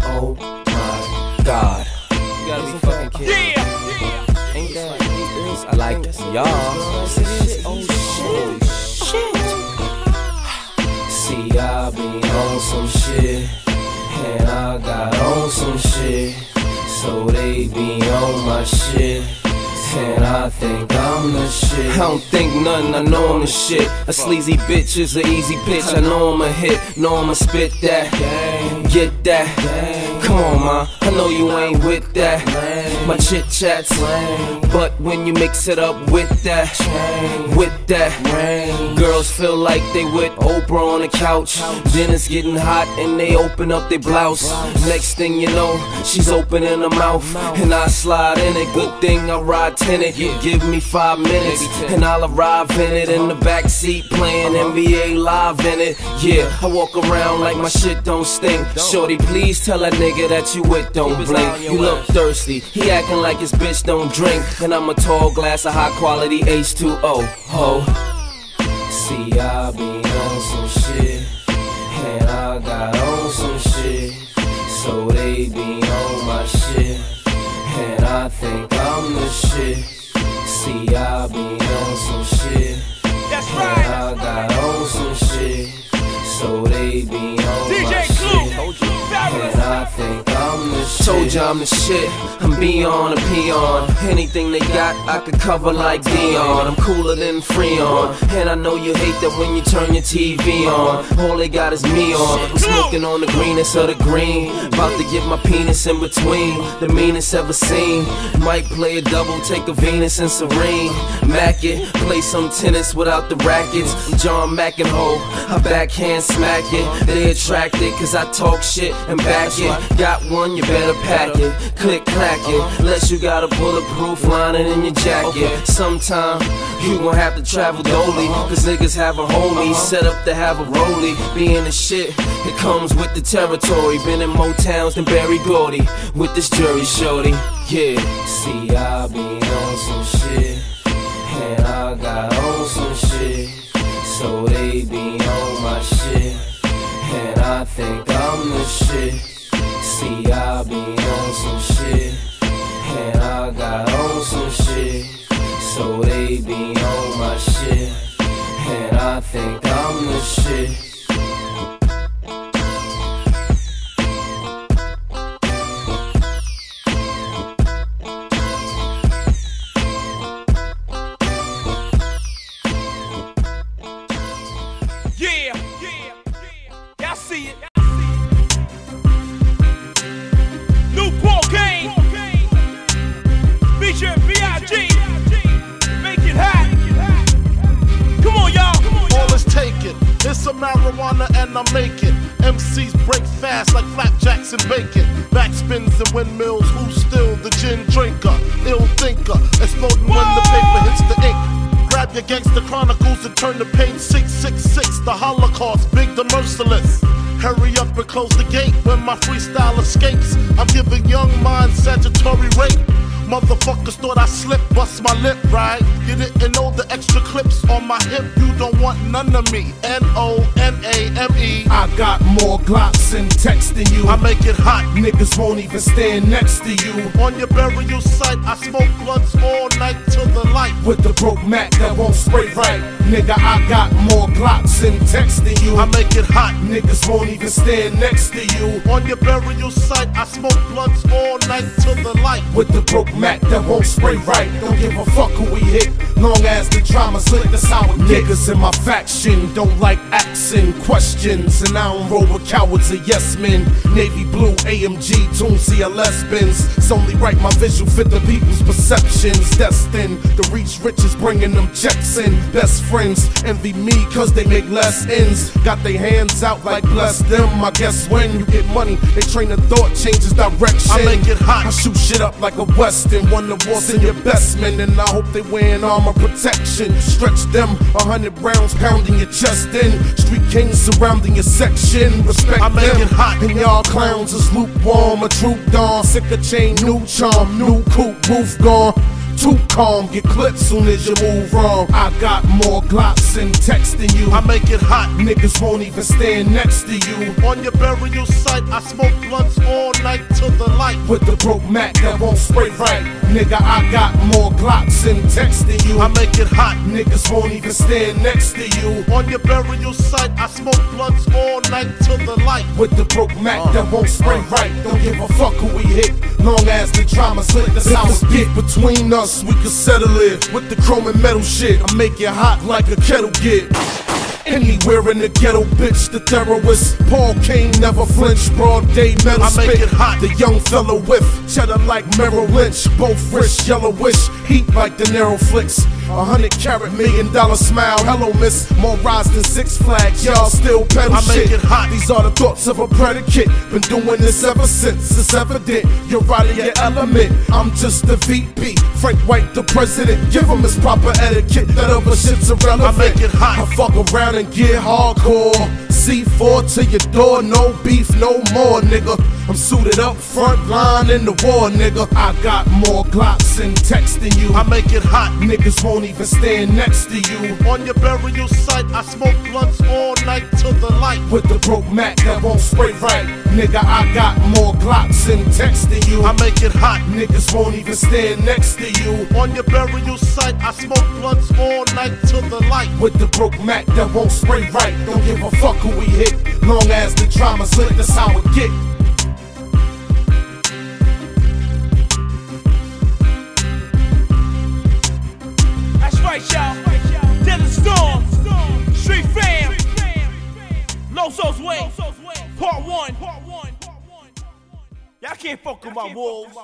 Oh my god. You gotta be fucking kidding. Yeah, Ain't that I like y'all. Shit. And I got on some shit. So they be on my shit. And I think I'm the shit. I don't think nothing, I know I'm the shit. A sleazy bitch is an easy pitch. I know I'm a hit, know I'ma spit that. Get that. Come on, ma. I know you ain't with that. My chit chats. But when you mix it up with that, with that, girls feel like they with Oprah on the couch. Then it's getting hot and they open up their blouse. Next thing you know, she's opening her mouth. And I slide in it. Good thing I ride tenant. Give me five minutes and I'll arrive in it. In the back seat playing NBA live in it. Yeah, I walk around like my shit don't stink. Shorty, please tell that nigga that you with don't blink. You look thirsty. He acting like his bitch don't drink. And I'm a tall glass of high quality H2O. Ho. See, I be on some shit. And I got on some shit. So they be on my shit. I think I'm the shit. See, I be on some shit. That's And. I got on some shit. So they be on my DJ shit. Clue, And I think I'm the shit. Told you I'm the shit. I'm beyond a peon. Anything they got, I could cover like Dion. I'm cooler than Freon. And I know you hate that when you turn your TV on. All they got is me on. I'm smoking on the greenest of the green. About to get my penis in between. The meanest ever seen. Might play a double, take a Venus and Serene. Mac it, play some tennis without the rackets. I'm John McEnroe. I backhand smack it. They attracted cause I talk shit and back it it. Got one, you better pack it. Click clack it. Unless you got a bulletproof lining in your jacket. Sometime you gon' have to travel dolly. Cause niggas have a homie set up to have a rollie. Being the shit it comes with the territory. Been in more towns than Berry Gordy. With this jury shorty. Yeah. See, I be on some shit. And I got on some shit. So they be on my shit. And I think I'm the shit. See, I be on some shit, and I got on some shit. So they be on my shit, and I think I'm the shit. Marijuana and I'm making. MCs break fast like flapjacks and bacon. Backspins and windmills. Who's still the gin drinker? Ill thinker. Exploding when the paper hits the ink. Grab your gangster chronicles and turn the page 666. The Holocaust, big the merciless. Hurry up and close the gate when my freestyle escapes. I'm giving young minds statutory rape. Motherfuckers thought I slipped, bust my lip, right? You didn't know the extra clips on my hip. You don't want none of me. N O N A M E. I got more Glocks and texting you. I make it hot. Niggas won't even stand next to you. On your burial site, I smoke blunts all night till the light. With the broke Mac that won't spray right. Nigga, I got more Glocks and texting you. I make it hot. Niggas won't even stand next to you. On your burial site, I smoke blunts all night till the light. With the broke Mac that won't spray right. Don't give a fuck who we hit. Long as the drama's lit, that's how it. Niggas in my faction don't like asking questions. And I don't roll with cowards or yes men. Navy blue, AMG, Toon CLS bins. It's only right my visual fit the people's perceptions. Destined to reach riches, bringing them checks in. Best friends envy me cause they make less ends. Got their hands out like bless them. I guess when you get money, they train the thought changes direction. I make it hot. I shoot shit up like a western. Won the wars in your best men, and I hope they wearing armor protection. Stretch them a hundred rounds, pounding your chest in. Street kings surrounding your section. Respect I make them. it hot. And y'all clowns is lukewarm. A troop dawn, sick of chain, new charm, new coupe, roof gone. Too calm, get clipped soon as you move wrong. I got more Glocks and texting you. I make it hot. Niggas won't even stand next to you. On your burial site, I smoke blunts all night till the light. With the broke Mac that won't spray right. Nigga, I got more Glocks and texting you. I make it hot. Niggas won't even stand next to you. On your burial site, I smoke blunts all night till the light. With the broke Mac uh. that won't spray right. Don't give a fuck who we hit. Long as the drama's lit, the it's get between us. We can settle it with the chrome and metal shit. I make it hot like a kettle get. Anywhere in the ghetto, bitch, the terrorist. Paul Cain never flinch, broad day metal I make it hot. The young fella with cheddar like Merrill Lynch, both rich, yellowish, heat like the narrow flicks. A hundred carat million dollar smile, hello miss, more rise than Six Flags, y'all still pedal I make shit. it hot. These are the thoughts of a predicate, been doing this ever since. It's evident you're out of your element. I'm just the VP, Frank White the president. Give him his proper etiquette, that other shit's irrelevant. I make it hot. I fuck around and get hardcore. C4 to your door, no beef, no more, nigga. I'm suited up, front line in the war, nigga. I got more Glocks and texting you. I make it hot. Niggas won't even stand next to you. On your burial site, I smoke blunts all night till the light. With the broke Mac that won't spray right. Nigga, I got more Glocks and texting you. I make it hot. Niggas won't even stand next to you. On your burial site, I smoke blunts all night till the light. With the broke Mac that won't spray right. Don't give a fuck who we hit. Long as the drama's lit, that's how it get. That's right, y'all. Desert Storm, Street Fam, Loso's Way, Part 1. Y'all can't fuck with my wolves.